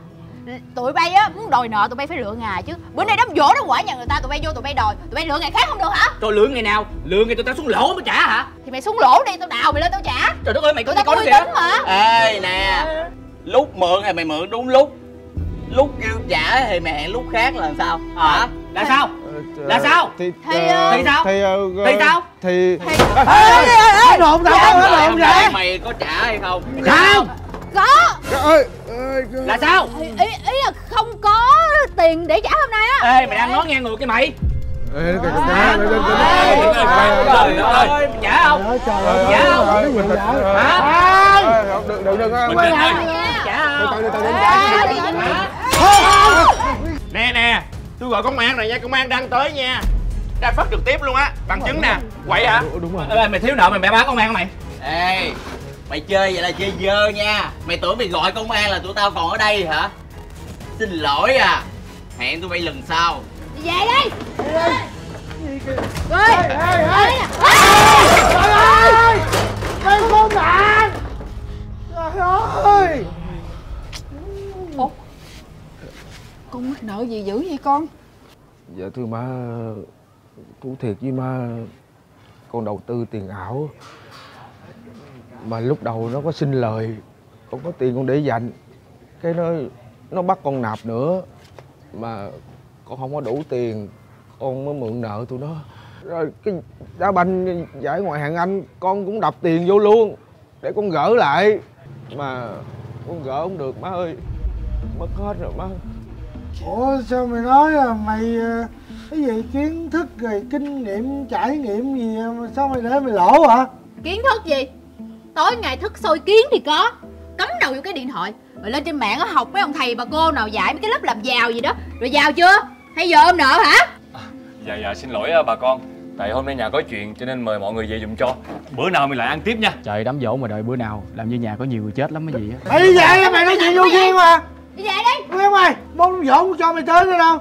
Tụi bay á muốn đòi nợ tụi bay phải lựa ngày chứ. Bữa nay đám dỗ đám quả nhà người ta tụi bay vô tụi bay đòi. Tụi bay lựa ngày khác không được hả? Rồi lương ngày nào? Lương ngày tụi tao xuống lỗ mới trả hả? thì mày xuống lỗ đi tao đào mày lên tao trả. Trời đất ơi mày có tao có có uy kìa. tín mà. Ê nè lúc mượn thì mày mượn đúng lúc lúc kêu trả thì mày hẹn lúc khác là sao hả Là sao? Là sao? thì Thì, ờ, ờ, thì sao? thì ờ, Thì sao? thì đồn đâu có đồn Vậy vậy mày có trả hay không không có ơi ơi Là sao? ý, ý, ý là không có tiền để trả hôm nay á Ê mày đang nói ngang ngược cái mày Ê, Trời đất ơi, trả không? Trời ơi, trời Ê, ơi, trời không? Hả? Đừng đừng đừng từ từ từ? Nè nè Tôi gọi công an rồi nha Công an đang tới nha Đang phát trực tiếp luôn á Bằng chứng nè Quậy hả đúng rồi mày thiếu nợ mày mẹ báo công an mày? ê mày chơi vậy là chơi dơ nha mày tưởng mày gọi công an là tụi tao còn ở đây hả xin lỗi à hẹn tụi bay lần sau về đi rồi Trời ơi Mày khốn nạn Trời ơi Con mắc nợ gì dữ vậy con? Dạ thưa má, thú thiệt với má, con đầu tư tiền ảo. Mà lúc đầu nó có xin lời con có tiền con để dành. Cái nó nó bắt con nạp nữa. Mà con không có đủ tiền, con mới mượn nợ tụi nó. Rồi cái đá banh giải ngoại hạng anh, con cũng đập tiền vô luôn, để con gỡ lại. Mà con gỡ không được, má ơi. Mất hết rồi má. Ủa sao mày nói là mày ờ, cái gì? Kiến thức rồi kinh nghiệm trải nghiệm gì mà sao mày để mày lỗ hả? Kiến thức gì? Tối ngày thức soi kiến thì có. Cắm đầu vô cái điện thoại rồi lên trên mạng á học mấy ông thầy bà cô nào dạy mấy cái lớp làm giàu gì đó. Rồi giàu chưa? Hay giờ ôm nợ hả? Dạ dạ xin lỗi à, bà con. Tại hôm nay nhà có chuyện cho nên mời mọi người về giùm cho. Bữa nào mình lại ăn tiếp nha. Trời đám dỗ mà đợi bữa nào Làm như nhà có nhiều người chết lắm cái gì á. Về đi, mày nói chuyện vô duyên mà đi về đi. Nghe mày môn dỗ không cho mày tới nữa đâu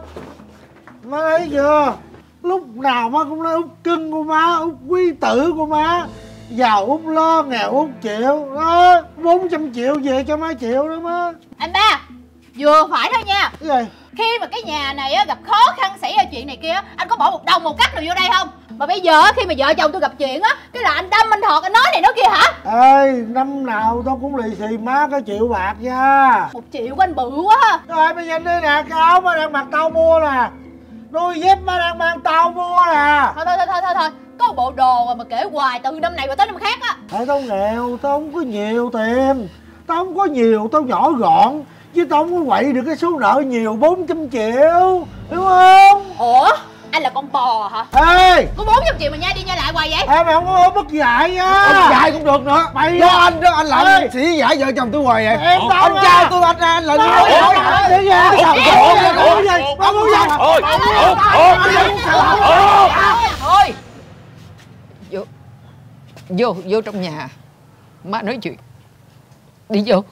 má thấy chưa? Lúc nào má cũng nói út cưng của má út quý tử của má. Giàu út lo nghèo út chịu. Đó bốn trăm triệu về cho má chịu đó má. Anh ba vừa phải thôi nha. Cái gì khi mà cái nhà này á gặp khó khăn xảy ra chuyện này kia anh có bỏ một đồng một cắt nào vô đây không? Mà bây giờ á, khi mà vợ chồng tôi gặp chuyện á cái là anh đâm anh thọt anh nói này nói kia hả? Ê năm nào tao cũng lì xì má có triệu bạc nha. Một triệu của anh bự quá rồi bây giờ đây nè cái áo má đang mặc tao mua nè. Đôi dép má đang mang tao mua nè. Thôi thôi thôi thôi thôi. Thôi có bộ đồ mà kể hoài từ năm này qua tới năm khác á. Tại tao nghèo tao không có nhiều tiền. Tao không có nhiều tao nhỏ gọn chứ tao không có quậy được cái số nợ nhiều 400 triệu hiểu không ủa anh là con bò hả ê có bốn trăm triệu mà nhai đi nhai lại hoài vậy em mày không có bất dạy nha ông dạy cũng được nữa mày do anh đó anh làm sĩ giả vợ chồng tôi hoài vậy em tao ông trai tôi anh anh là Ủa, lỗi để về Ủa gì Ba muốn gì Thôi Thôi Vô Vô Vô trong nhà Má nói chuyện Đi vô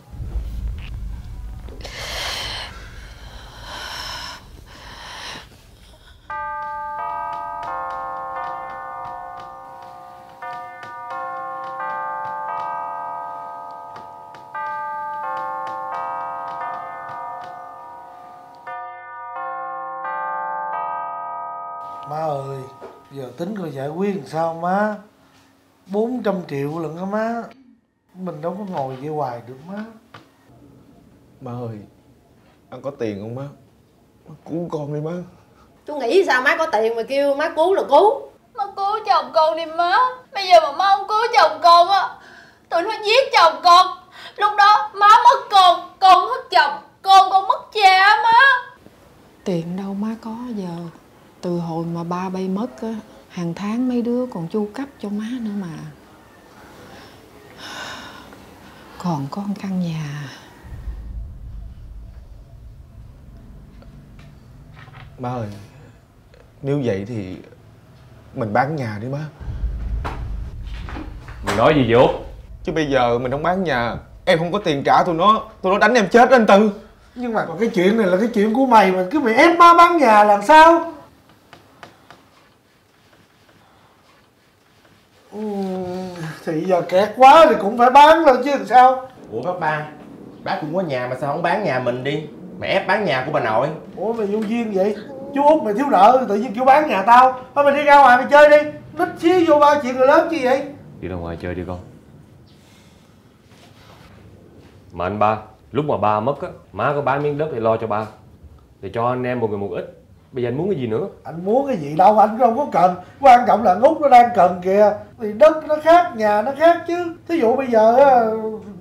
sao má? 400 triệu lần á má. Mình đâu có ngồi vậy hoài được má. Má ơi anh có tiền không má? Má cứu con đi má. Chú nghĩ sao má có tiền mà kêu má cứu là cứu? Má cứu chồng con đi má. Bây giờ mà má không cứu chồng con á tụi nó giết chồng con. Lúc đó má mất con con mất chồng con con mất cha á má. Tiền đâu má có giờ. Từ hồi mà ba bay mất á Hàng tháng mấy đứa còn chu cấp cho má nữa mà. Còn có một căn nhà. Má ơi nếu vậy thì mình bán nhà đi má. Người nói gì Vũ chứ bây giờ mình không bán nhà em không có tiền trả tụi nó tụi nó đánh em chết đó anh tư. Nhưng mà còn cái chuyện này là cái chuyện của mày mà cứ mày ép má bán nhà làm sao Thì giờ kẹt quá thì cũng phải bán thôi chứ làm sao? Ủa bác ba bác cũng có nhà mà sao không bán nhà mình đi? Mày ép bán nhà của bà nội. Ủa mày vô duyên vậy? Chú út mày thiếu nợ tự nhiên kêu bán nhà tao. Thôi mày đi ra ngoài mày chơi đi. Nít xíu vô ba chuyện người lớn chi vậy? Đi ra ngoài chơi đi con. Mà anh ba Lúc mà ba mất á Má có bán miếng đất thì lo cho ba. Để cho anh em một người một ít Bây giờ anh muốn cái gì nữa? Anh muốn cái gì đâu anh không có cần. Quan trọng là út nó đang cần kìa. Thì đất nó khác nhà nó khác chứ. Thí dụ bây giờ á,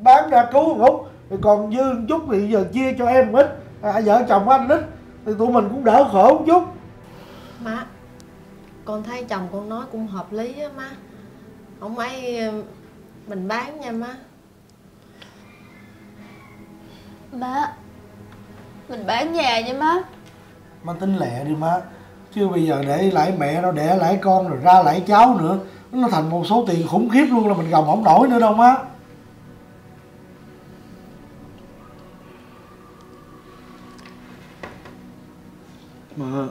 bán ra cứu út thì còn dư một chút thì giờ chia cho em một ít. À, vợ chồng anh ít thì tụi mình cũng đỡ khổ một chút. Má Con thấy chồng con nói cũng hợp lý á má. Không ấy mình bán nha má. Má Mình bán nhà nha má má tính lẹ đi má. Chứ bây giờ để lại mẹ nó đẻ lại con rồi ra lại cháu nữa. Nó thành một số tiền khủng khiếp luôn là mình gồng không nổi nữa đâu má. Mà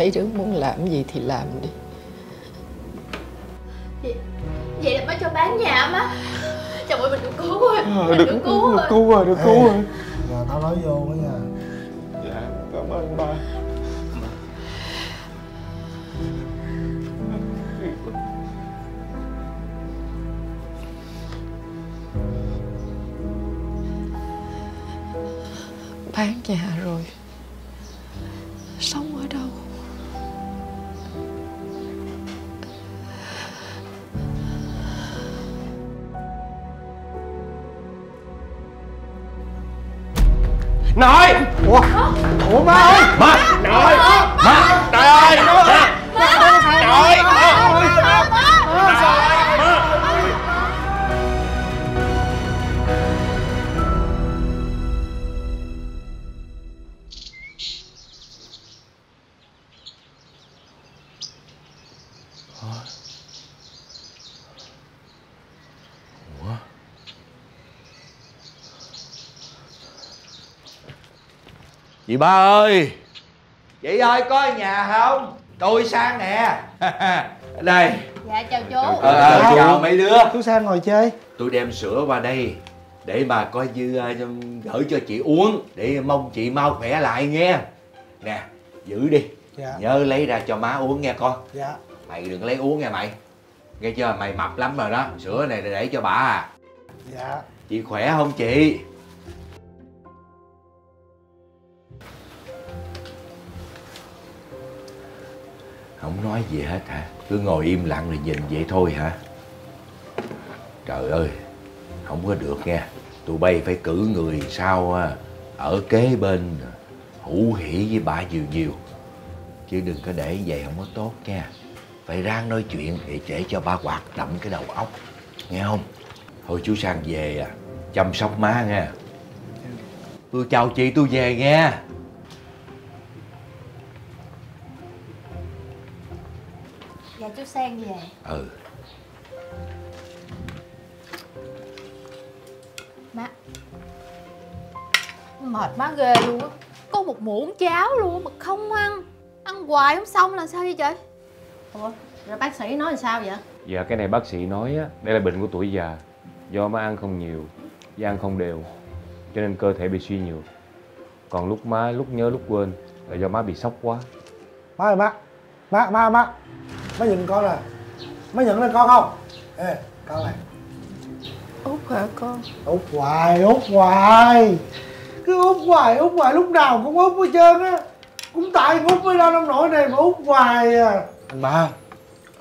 Mấy đứa muốn làm gì thì làm đi. Vậy, vậy là má cho bán nhà má Trời ơi mình được cứu rồi. Ờ, Mình được- được cứu được rồi. cứu rồi, được cứu rồi. Giờ tao nói vô á nha. Dạ cảm ơn ba. Bán nhà rồi Nội Ủa? Ủa má ơi! Má Nội Chị ba ơi? Chị ơi có ở nhà không? Tôi sang nè. Đây. Dạ chào chú. Ờ, ờ, chào mấy đứa. Chú sang ngồi chơi. Tôi đem sữa qua đây Để mà coi như ờ, gửi cho chị uống Để mong chị mau khỏe lại nghe. Nè giữ đi. Dạ. Nhớ lấy ra cho má uống nghe con. Dạ. Mày đừng lấy uống nghe mày. Nghe chưa? Mày mập lắm rồi đó. Sữa này để cho bà à. Dạ. Chị khỏe không chị Không nói gì hết hả? Cứ ngồi im lặng rồi nhìn vậy thôi hả? Trời ơi, Không có được nha. Tụi bay phải cử người sao Ở kế bên Hữu hỉ với bà nhiều nhiều Chứ đừng có để vậy không có tốt nha. Phải ráng nói chuyện Để trễ cho ba hoạt động cái đầu óc. Nghe không? Thôi chú sang về à Chăm sóc má nha. Tôi chào chị, tôi về nghe Sang về. Ừ. Má. Mệt má ghê luôn á. Có một muỗng cháo luôn mà không ăn. Ăn hoài không xong là sao vậy trời? Ủa rồi bác sĩ nói làm sao vậy? Dạ cái này bác sĩ nói á Đây là bệnh của tuổi già. Do má ăn không nhiều Với ăn không đều Cho nên cơ thể bị suy nhược. Còn lúc má lúc nhớ lúc quên Là do má bị sốc quá. Má ơi má. Má má má Má nhìn con nè Má nhận lên con không? Ê con này. Út hả con? Út hoài út hoài. Cứ út hoài út hoài lúc nào cũng út hết trơn á. Cũng tại út mới ra nông nổi này mà út hoài à. Anh ba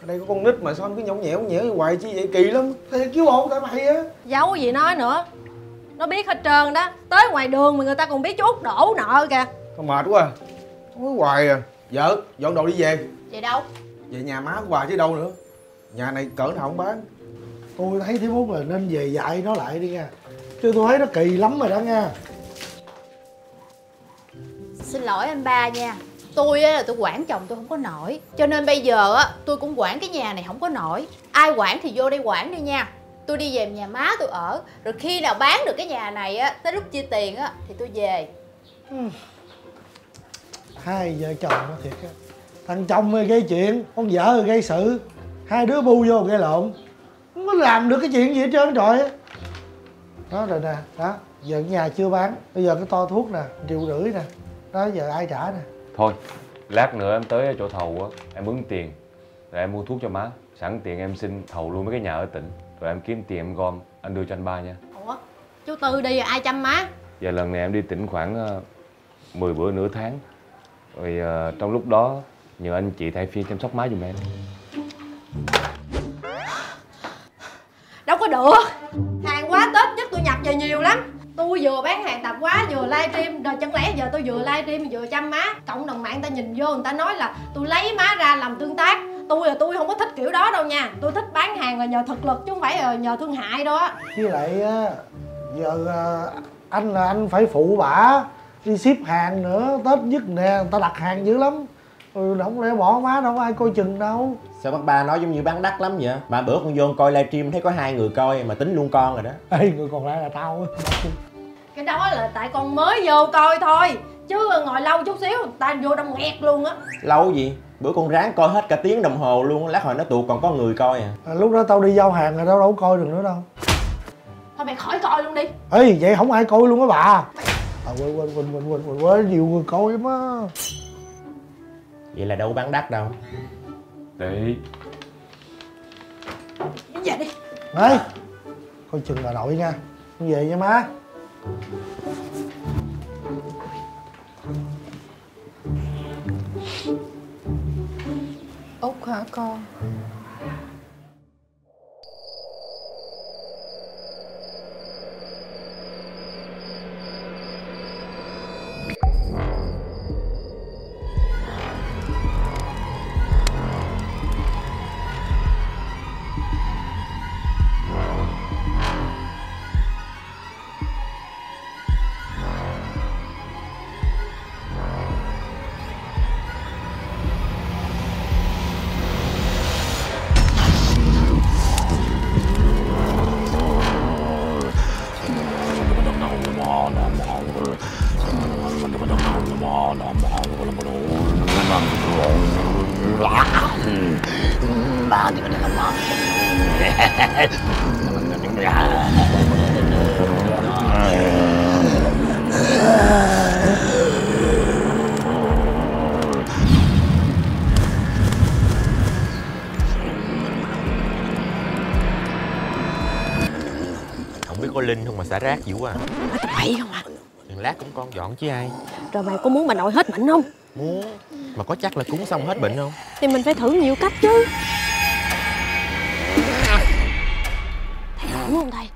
Ở đây có con nít mà sao anh cứ nhõng nhẽo nhẽo như hoài chi vậy? Kỳ lắm. Thì kêu ồn tại mày á. Giấu gì nói nữa. Nó biết hết trơn đó. Tới ngoài đường mà người ta còn biết chú Út đổ nợ kìa. Con mệt quá. À Không có hoài à. Vợ dọn đồ đi về. Vậy đâu Về nhà má của bà chứ đâu nữa. Nhà này cỡ nào không bán. Tôi thấy thiếu út là nên về dạy nó lại đi nha. Chứ tôi thấy nó kỳ lắm rồi đó nha. Xin lỗi anh ba nha. Tôi á là tôi quản chồng tôi không có nổi. Cho nên bây giờ á tôi cũng quản cái nhà này không có nổi. Ai quản thì vô đây quản đi nha. Tôi đi về nhà má tôi ở. Rồi khi nào bán được cái nhà này á tới lúc chia tiền á thì tôi về. Hai vợ chồng nó thiệt á thằng chồng thì gây chuyện con vợ thì gây sự. Hai đứa bu vô gây lộn. Không có làm được cái chuyện gì hết trơn trời á đó rồi nè đó giờ cái nhà chưa bán. Bây giờ cái to thuốc nè triệu rưỡi nè. Đó giờ ai trả nè? Thôi, lát nữa em tới chỗ thầu á, em mướn tiền. Rồi em mua thuốc cho má. Sẵn tiền em xin thầu luôn mấy cái nhà ở tỉnh. Rồi em kiếm tiền em gom, anh đưa cho anh ba nha. Ủa chú tư đi rồi ai chăm má? Giờ lần này em đi tỉnh khoảng ờ, 10 bữa nửa tháng. Rồi ờ, trong lúc đó nhờ anh chị thay phiên chăm sóc má giùm em. Đâu có được. Hàng quá tết nhất tôi nhập về nhiều lắm. Tôi vừa bán hàng tạp hóa vừa livestream. Rồi chẳng lẽ giờ tôi vừa livestream vừa chăm má? Cộng đồng mạng ta nhìn vô người ta nói là tôi lấy má ra làm tương tác. Tôi là tôi không có thích kiểu đó đâu nha. Tôi thích bán hàng là nhờ thực lực chứ không phải là nhờ thương hại đâu á với lại á giờ à, anh là anh phải phụ bả đi ship hàng nữa. Tết nhất nè người ta đặt hàng dữ lắm ừ, không lẽ bỏ má đâu có ai coi chừng đâu Sao bác ba nói giống như bán đắt lắm vậy? Mà bữa con vô coi livestream thấy có hai người coi mà tính luôn con rồi đó. Ê, người còn lại là tao cái đó là tại con mới vô coi thôi chứ ngồi lâu chút xíu ta vô đông nghẹt luôn á Lâu gì? Bữa con ráng coi hết cả tiếng đồng hồ luôn, lát hồi nó tụt còn có người coi à. à, lúc đó tao đi giao hàng rồi tao đâu có coi được nữa đâu thôi mày khỏi coi luôn đi ê vậy không ai coi luôn á bà à quên quên quên quên quên quên quên nhiều người coi lắm á Vậy là đâu có bán đắt đâu. Đấy đi về đi. Ê, coi chừng bà nội nha. Con về nha má. Út hả con xả rác dữ quá. tao bậy không à Đừng lát cũng con dọn chứ ai. rồi mày có muốn bà nội hết bệnh không Muốn. Mà có chắc là cúng xong hết bệnh không? thì mình phải thử nhiều cách chứ thầy ổn không thầy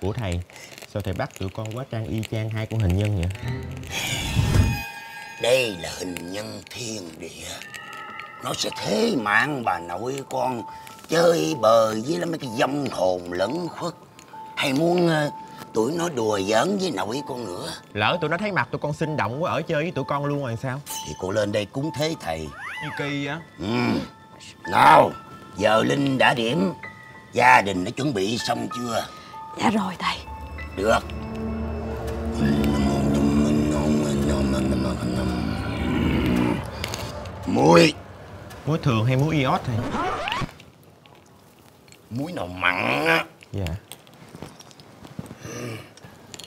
Ủa thầy, sao thầy bắt tụi con quá trang y chang hai con hình nhân vậy? Đây là hình nhân thiên địa Nó sẽ thế mạng bà nội con Chơi bời với mấy cái dâm hồn lẫn khuất Hay muốn ờ, tụi nó đùa giỡn với nội con nữa Lỡ tụi nó thấy mặt tụi con sinh động quá ở chơi với tụi con luôn rồi sao? Thì cô lên đây cúng thế thầy Như kỳ á. ừ. Nào, giờ Linh đã điểm Gia đình đã chuẩn bị xong chưa dạ rồi thầy Được Muối Muối thường hay muối iốt thầy? Muối nào mặn á Dạ.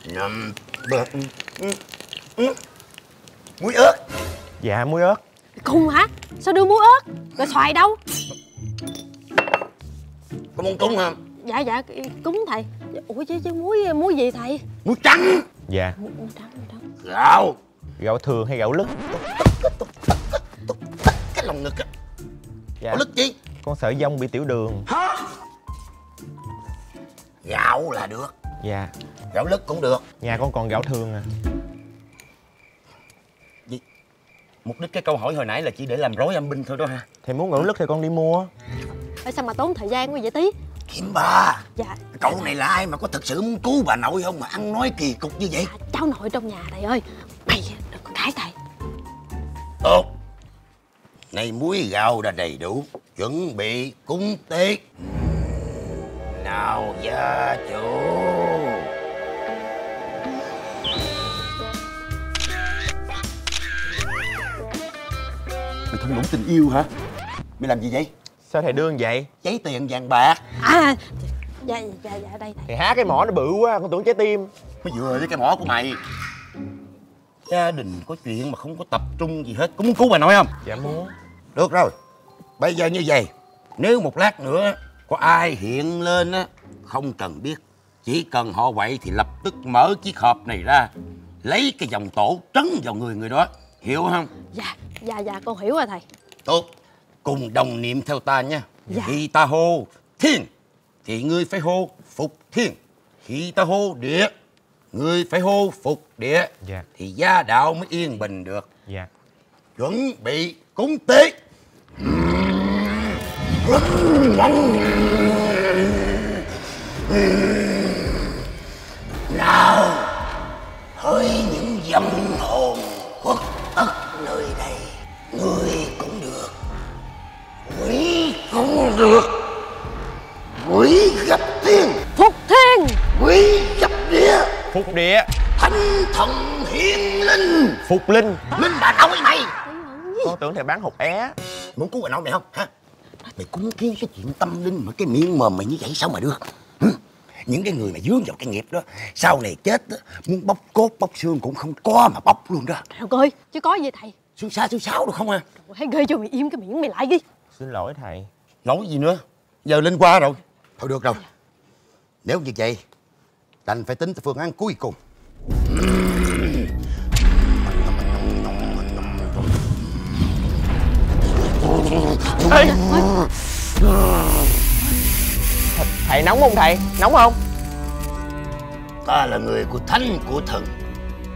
Năm bơ Muối ớt Dạ muối ớt. cung hả sao đưa muối ớt rồi xoài đâu Có muốn cúng không? dạ dạ cúng thầy ủa chứ chứ muối muối gì thầy Muối trắng Dạ. muối trắng muối trắng Gạo Gạo thường hay gạo lứt? Cái lòng ngực á Dạ. Gạo lứt gì? Con sợ dông bị tiểu đường. Gạo là được. Dạ. Gạo lứt cũng được. Nhà con còn gạo thường à. Mục đích cái câu hỏi hồi nãy là chỉ để làm rối âm binh thôi đó ha. Thầy muốn gạo lứt thì con đi mua. tại sao mà tốn thời gian quá vậy tí Kim ba dạ. Cậu này là ai mà có thật sự muốn cứu bà nội không mà ăn nói kỳ cục như vậy? Cháu nội trong nhà thầy ơi. Mày đừng phải thầy. Tốt Này muối gạo đã đầy đủ Chuẩn bị cúng tế Nào gia chủ Mày thung lũng tình yêu hả? Mày làm gì vậy? Sao thầy đương vậy? Cháy tiền vàng bạc à dạ dạ dạ đây thầy Thầy há cái mỏ nó bự quá, con tưởng trái tim Mới vừa với cái mỏ của mày Gia đình có chuyện mà không có tập trung gì hết Có muốn cứu bà nội không? Dạ muốn Được rồi Bây giờ như vậy Nếu một lát nữa có ai hiện lên á Không cần biết. Chỉ cần họ quậy thì lập tức mở chiếc hộp này ra Lấy cái dòng tổ trấn vào người người đó. Hiểu không? dạ dạ dạ con hiểu rồi thầy. Tốt. Cùng đồng niệm theo ta nha. Dạ. Khi ta hô thiên. Thì ngươi phải hô phục thiên. Khi ta hô địa. Ngươi phải hô phục địa. Dạ. Thì gia đạo mới yên bình được. Dạ. Chuẩn bị cúng tế Nào Hỡi những dâm hồn khuất tất nơi đây Người cũng được. Quỷ cũng được. Quỷ gặp tiên. Phục thiên. Quỷ gặp địa Phục địa Thánh thần hiền linh. Phục linh. Linh bà nội mày. Con tưởng thầy bán hột é. Muốn cứu bà nội mày không? Hả Mày cúng kiến cái chuyện tâm linh mà cái miệng mồm mày như vậy sao mà được? Hử? Những cái người mà dướng vào cái nghiệp đó Sau này chết á, Muốn bóc cốt bóc xương cũng không có mà bóc luôn đó. Trời ơi chứ có gì thầy. Xương xa xương sáo được không à? Hay ghê cho mày im cái miệng mày lại đi. Xin lỗi thầy. Nói gì nữa? Giờ lên qua rồi. Thôi được rồi. Nếu như vậy Đành phải tính tới phương án cuối cùng. Ê! Thầy nóng không thầy? Nóng không? Ta là người của thánh của thần.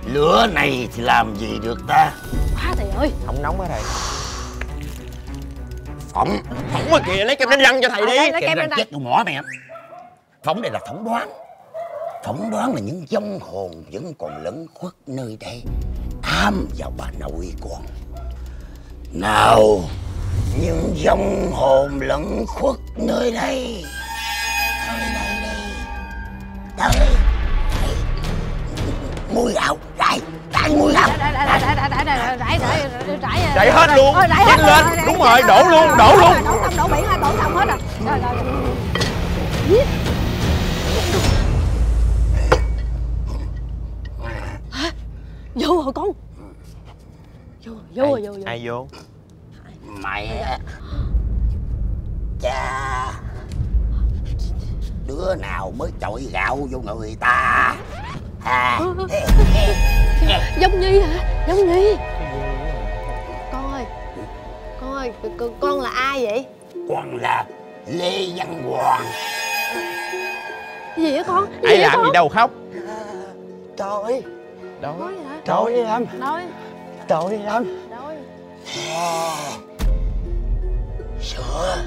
Lửa này thì làm gì được ta? Quá thầy ơi. Không nóng hả thầy? Phỏng. Phỏng mà kìa, lấy kem đánh răng cho thầy đi. Lấy kem Kẹo đánh răng. chết mỏ á Phỏng này là phỏng đoán. Phỏng đoán là những vong hồn vẫn còn lẫn khuất nơi đây. Ám vào bà nội con. Nào Những vong hồn lẫn khuất nơi đây đây Đây Mùi gạo Rải Rải mùi gạo Rải hết luôn, rải hết nhanh luôn, lên. rải- Đúng rồi, đổ luôn, đổ luôn. đổ xong đổ biển đổ xong hết rồi. Vô rồi con? Vô vô rồi vô. Ai vô? Mẹ. Cha Đứa nào mới chọi gạo vô người ta? À, giống nhi hả? Giống nhi. Con ơi con ơi con, con là ai vậy? Con là Lê Văn Hoàng. Cái gì á con? Ai gì á làm con? gì đâu khóc? Trời hả? Trời đi làm nói Trời đi làm nói Sữa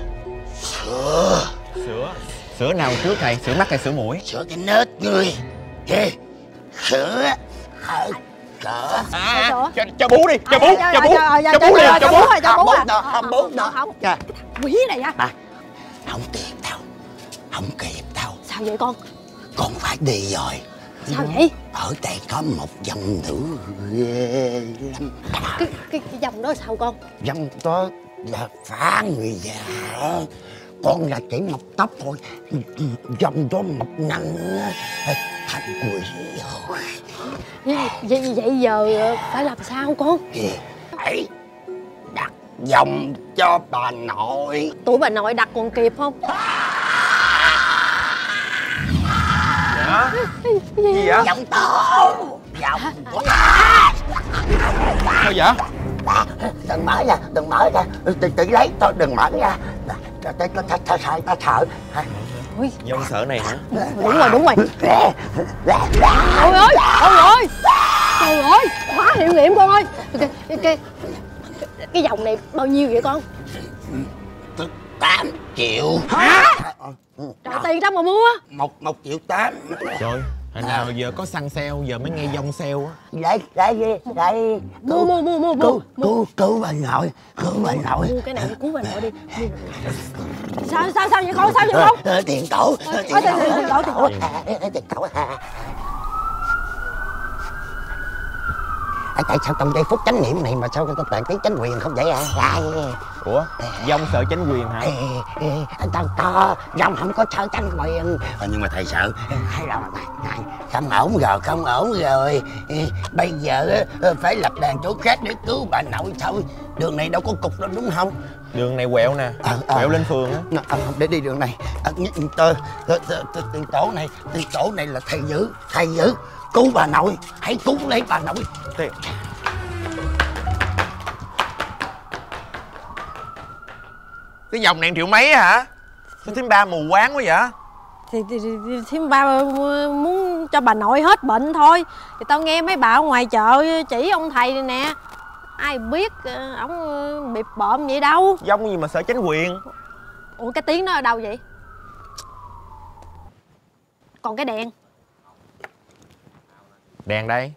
Sữa Sữa Sữa nào trước thầy? Sữa mắt hay sữa mũi? Sữa cái nết ngươi. Ê, Sữa. Ờ, Sữa À, Sữa. cho, cho bú đi, cho bú, Ờ, cho ờ, bú, ờ, ờ, cho cho- bú cho- liền, cho cho bú bú. cho bú Không à. không bú đó không Dạ. quỷ này á Ba Không kịp đâu. Không kịp đâu. Sao vậy con? Con phải đi rồi. Sao vậy? Ở đây có một dòng nữ ghê lắm. Cái cái cái dòng đó sao con? Dòng đó là phá người già Con là chỉ mọc tóc thôi. Dòng đó mọc nặng á, thành quỷ rồi vậy, vậy, giờ phải làm sao con? Hãy đặt dòng cho bà nội. Tuổi bà nội đặt còn kịp không? Dạ? Gì vậy? Dòng to. Dòng Sao vậy? Đừng mở ra, đừng mở ra. Tự, tự lấy thôi, đừng mở ra Ta, ta, ta, ta, ta sợ, ta sợ Dông sợ này hả? đúng rồi đúng rồi. Trời ơi, trời ơi. Trời ơi, quá hiệu nghiệm con ơi. Cái, cái, cái, cái dòng này bao nhiêu vậy con? 8 triệu. Hả? Trời tiền đâu mà mua? Một, một triệu tám. Trời Hồi nào giờ có xăng sale giờ mới nghe dông sale á Để, để gì? Để... Mua, mua, mua, mua, Cứu, cứu, cứu bà nội Cứu bà nội Mua cái này cứu bà nội đi. Sao, sao, sao vậy con, sao vậy con Ờ, Tiền tổ Ôi, Tiền ôi, tiền- tổ, tiền tổ. À, à, Tiền tổ à. À, tại sao trong giây phút chánh niệm này mà sao tao toàn tiếng chánh quyền không vậy à? Ủa? Dông sợ chánh quyền hả? Ê, ê, Tao to, dòng không có sợ chánh quyền. Ờ, Nhưng mà thầy sợ. Hay là này, không ổn rồi, không ổn rồi. Bây giờ phải lập đàn chỗ khác để cứu bà nội thôi. Đường này đâu có cục đâu đúng không? Đường này quẹo nè Quẹo lên phường á. À, để đi đường này. À, tơ tơ- tơ- tổ này tổ này là thầy giữ thầy giữ. Cứu bà nội hãy cứu lấy bà nội Cái dòng này triệu mấy hả? Sao thím ba mù quáng quá vậy? thì, thì, thì, thì thím ba muốn cho bà nội hết bệnh thôi. Thì tao nghe mấy bà ở ngoài chợ chỉ ông thầy này nè. Ai biết ờ, ổng ờ, bịp bợm vậy đâu. Dông gì mà sợ chánh quyền. Ủa cái tiếng đó ở đâu vậy? Còn cái đèn. Đèn đây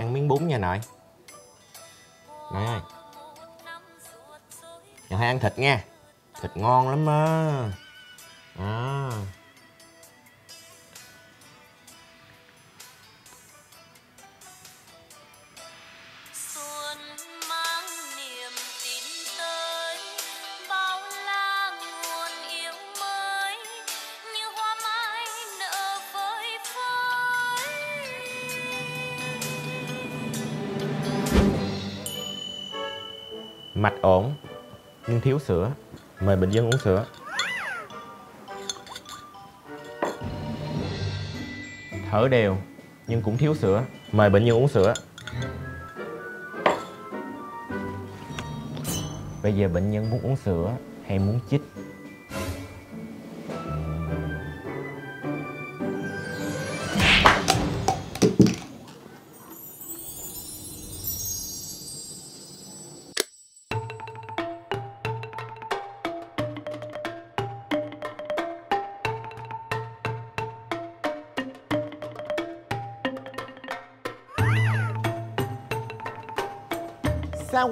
Ăn miếng bún nha nội. Nội ơi. Nội hay ăn thịt nha. Thịt ngon lắm á. À. Thiếu sữa. Mời bệnh nhân uống sữa. Thở đều, Nhưng cũng thiếu sữa. Mời bệnh nhân uống sữa. Bây giờ bệnh nhân muốn uống sữa Hay muốn chích?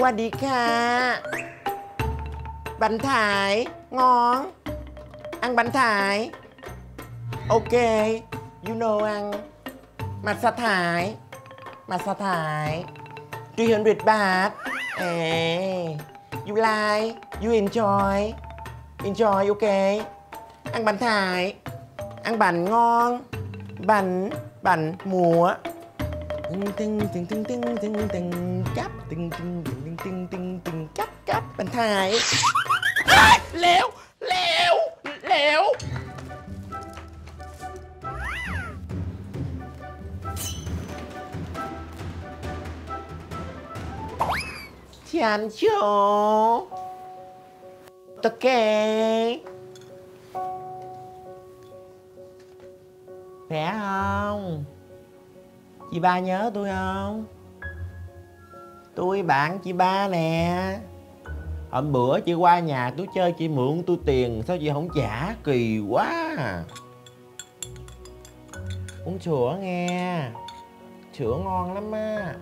Sawadika Bánh thải Ngon Ăn bánh thải Ok You know ăn Massage thải Massage thải 300 baht Ê You like, You enjoy Enjoy ok Ăn bánh thải Ăn bánh ngon Bánh Bánh múa tinh tinh tinh tinh tinh tinh tưng cắp tinh tinh tinh tinh tinh tinh tinh cắp cắp bánh thải à, Lẹo Lẹo Lẹo Chán chỗ kê Khỏe không? Chị ba nhớ tôi không? Tôi, bạn chị ba nè Hôm bữa chị qua nhà tôi chơi, chị mượn tôi tiền, Sao chị không trả? Kỳ quá à. Uống sữa nghe Sữa ngon lắm á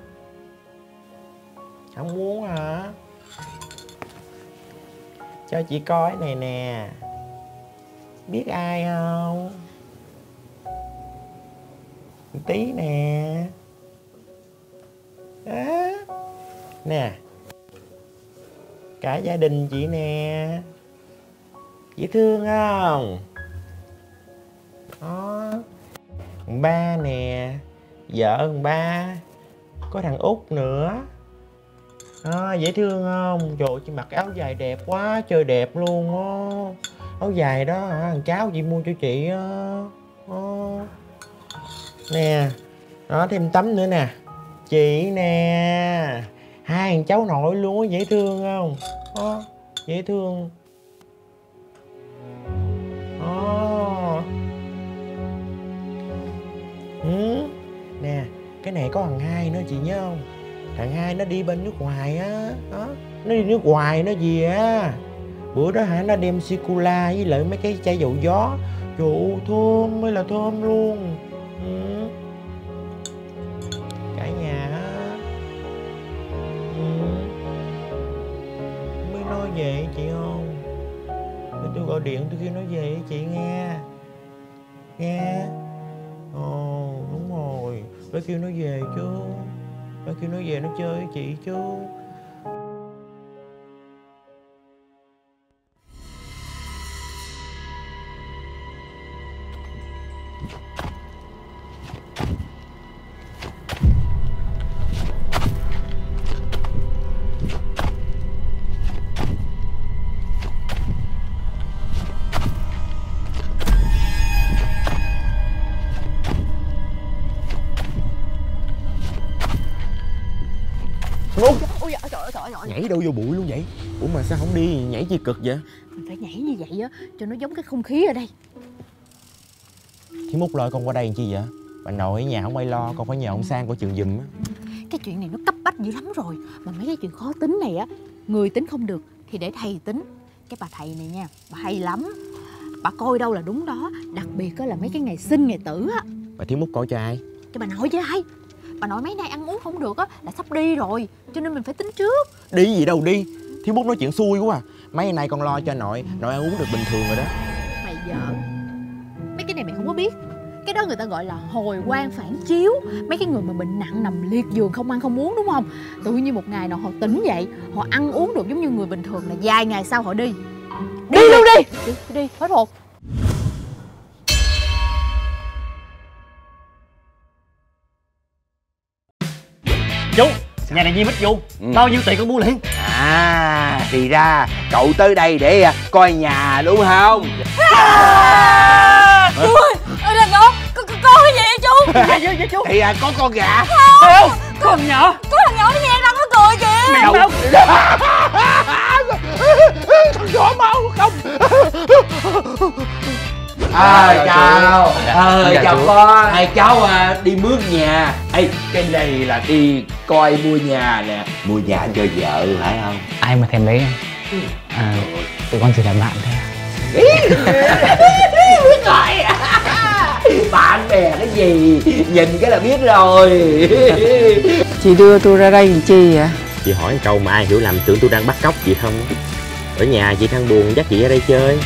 Không muốn hả? Cho chị coi này nè Biết ai không? Tí nè. Đó. Nè. Cả gia đình chị nè. Dễ thương không? Đó. Ba nè. Vợ ba. Có thằng út nữa. À, dễ thương không? Trời chị mặc áo dài đẹp quá chơi đẹp luôn á. Áo dài đó hả, thằng cháu chị mua cho chị á nè đó thêm tấm nữa nè. Chị nè hai thằng cháu nội luôn á dễ thương không? Đó, dễ thương. Đó. Ừ. nè cái này có thằng hai nữa chị nhớ không? Thằng hai nó đi bên nước ngoài á đó. Nó đi nước ngoài nó gì á. Bữa đó hả nó đem sicula với lại mấy cái chai dầu gió. Trời ơi, thơm mới là thơm luôn. Ừ. về chị không? Để tôi gọi điện tôi kêu nó về chị nghe. Nghe. Ồ, đúng rồi. Phải kêu nó về chứ phải kêu nó về nó chơi với chị chứ đâu vô bụi luôn vậy? Ủa mà sao không đi nhảy chi cực vậy? Mình phải nhảy như vậy á cho nó giống cái không khí ở đây. Thím Út lôi con qua đây làm chi vậy? Bà nội ở nhà không ai lo con phải nhờ ông sang coi chừng giùm á. Cái chuyện này nó cấp bách dữ lắm rồi mà mấy cái chuyện khó tính này á người tính không được thì để thầy tính. Cái bà thầy này nha bà hay lắm. Bà coi đâu là đúng đó đặc biệt á là mấy cái ngày sinh ngày tử á. Bà Thím Út coi cho ai? Cho bà nội chứ ai bà nội mấy nay ăn uống không được á là sắp đi rồi cho nên mình phải tính trước. Đi gì đâu đi Thím Út nói chuyện xui quá à. Mấy ngày nay con lo cho nội nội ăn uống được bình thường rồi đó. Mày vợ mấy cái này mày không có biết. Cái đó người ta gọi là hồi quan phản chiếu. Mấy cái người mà bệnh nặng nằm liệt giường không ăn không uống đúng không? Tự nhiên một ngày nào họ tỉnh dậy họ ăn uống được giống như người bình thường là vài ngày sau họ đi. Đi, luôn đi. Đi, đi hết hồn chú nhà này Di Bích Du bao nhiêu tiền con mua liền? À thì ra cậu tới đây để à, coi nhà đúng không? Chú ơi, ơi là con, con, con, con cái gì vậy chú? Dạ dạ chú? Thì à, có con gà. Không, con thằng nhỏ. có thằng nhỏ nó nghe răng nó cười kìa. Mèo. Thằng nhỏ mau không À chào. à, Chào Chào chú. con Hai cháu à, đi mướn nhà. Ê cái này là đi coi mua nhà nè. Mua nhà cho vợ phải không? Ai mà thèm lấy em à, tụi con chỉ là bạn thôi. Biết rồi. Bạn bè cái gì? Nhìn cái là biết rồi. Chị đưa tôi ra đây làm chi vậy? chị hỏi câu mà ai hiểu lầm tưởng tôi đang bắt cóc chị không? Ở nhà chị than buồn dắt chị ra đây chơi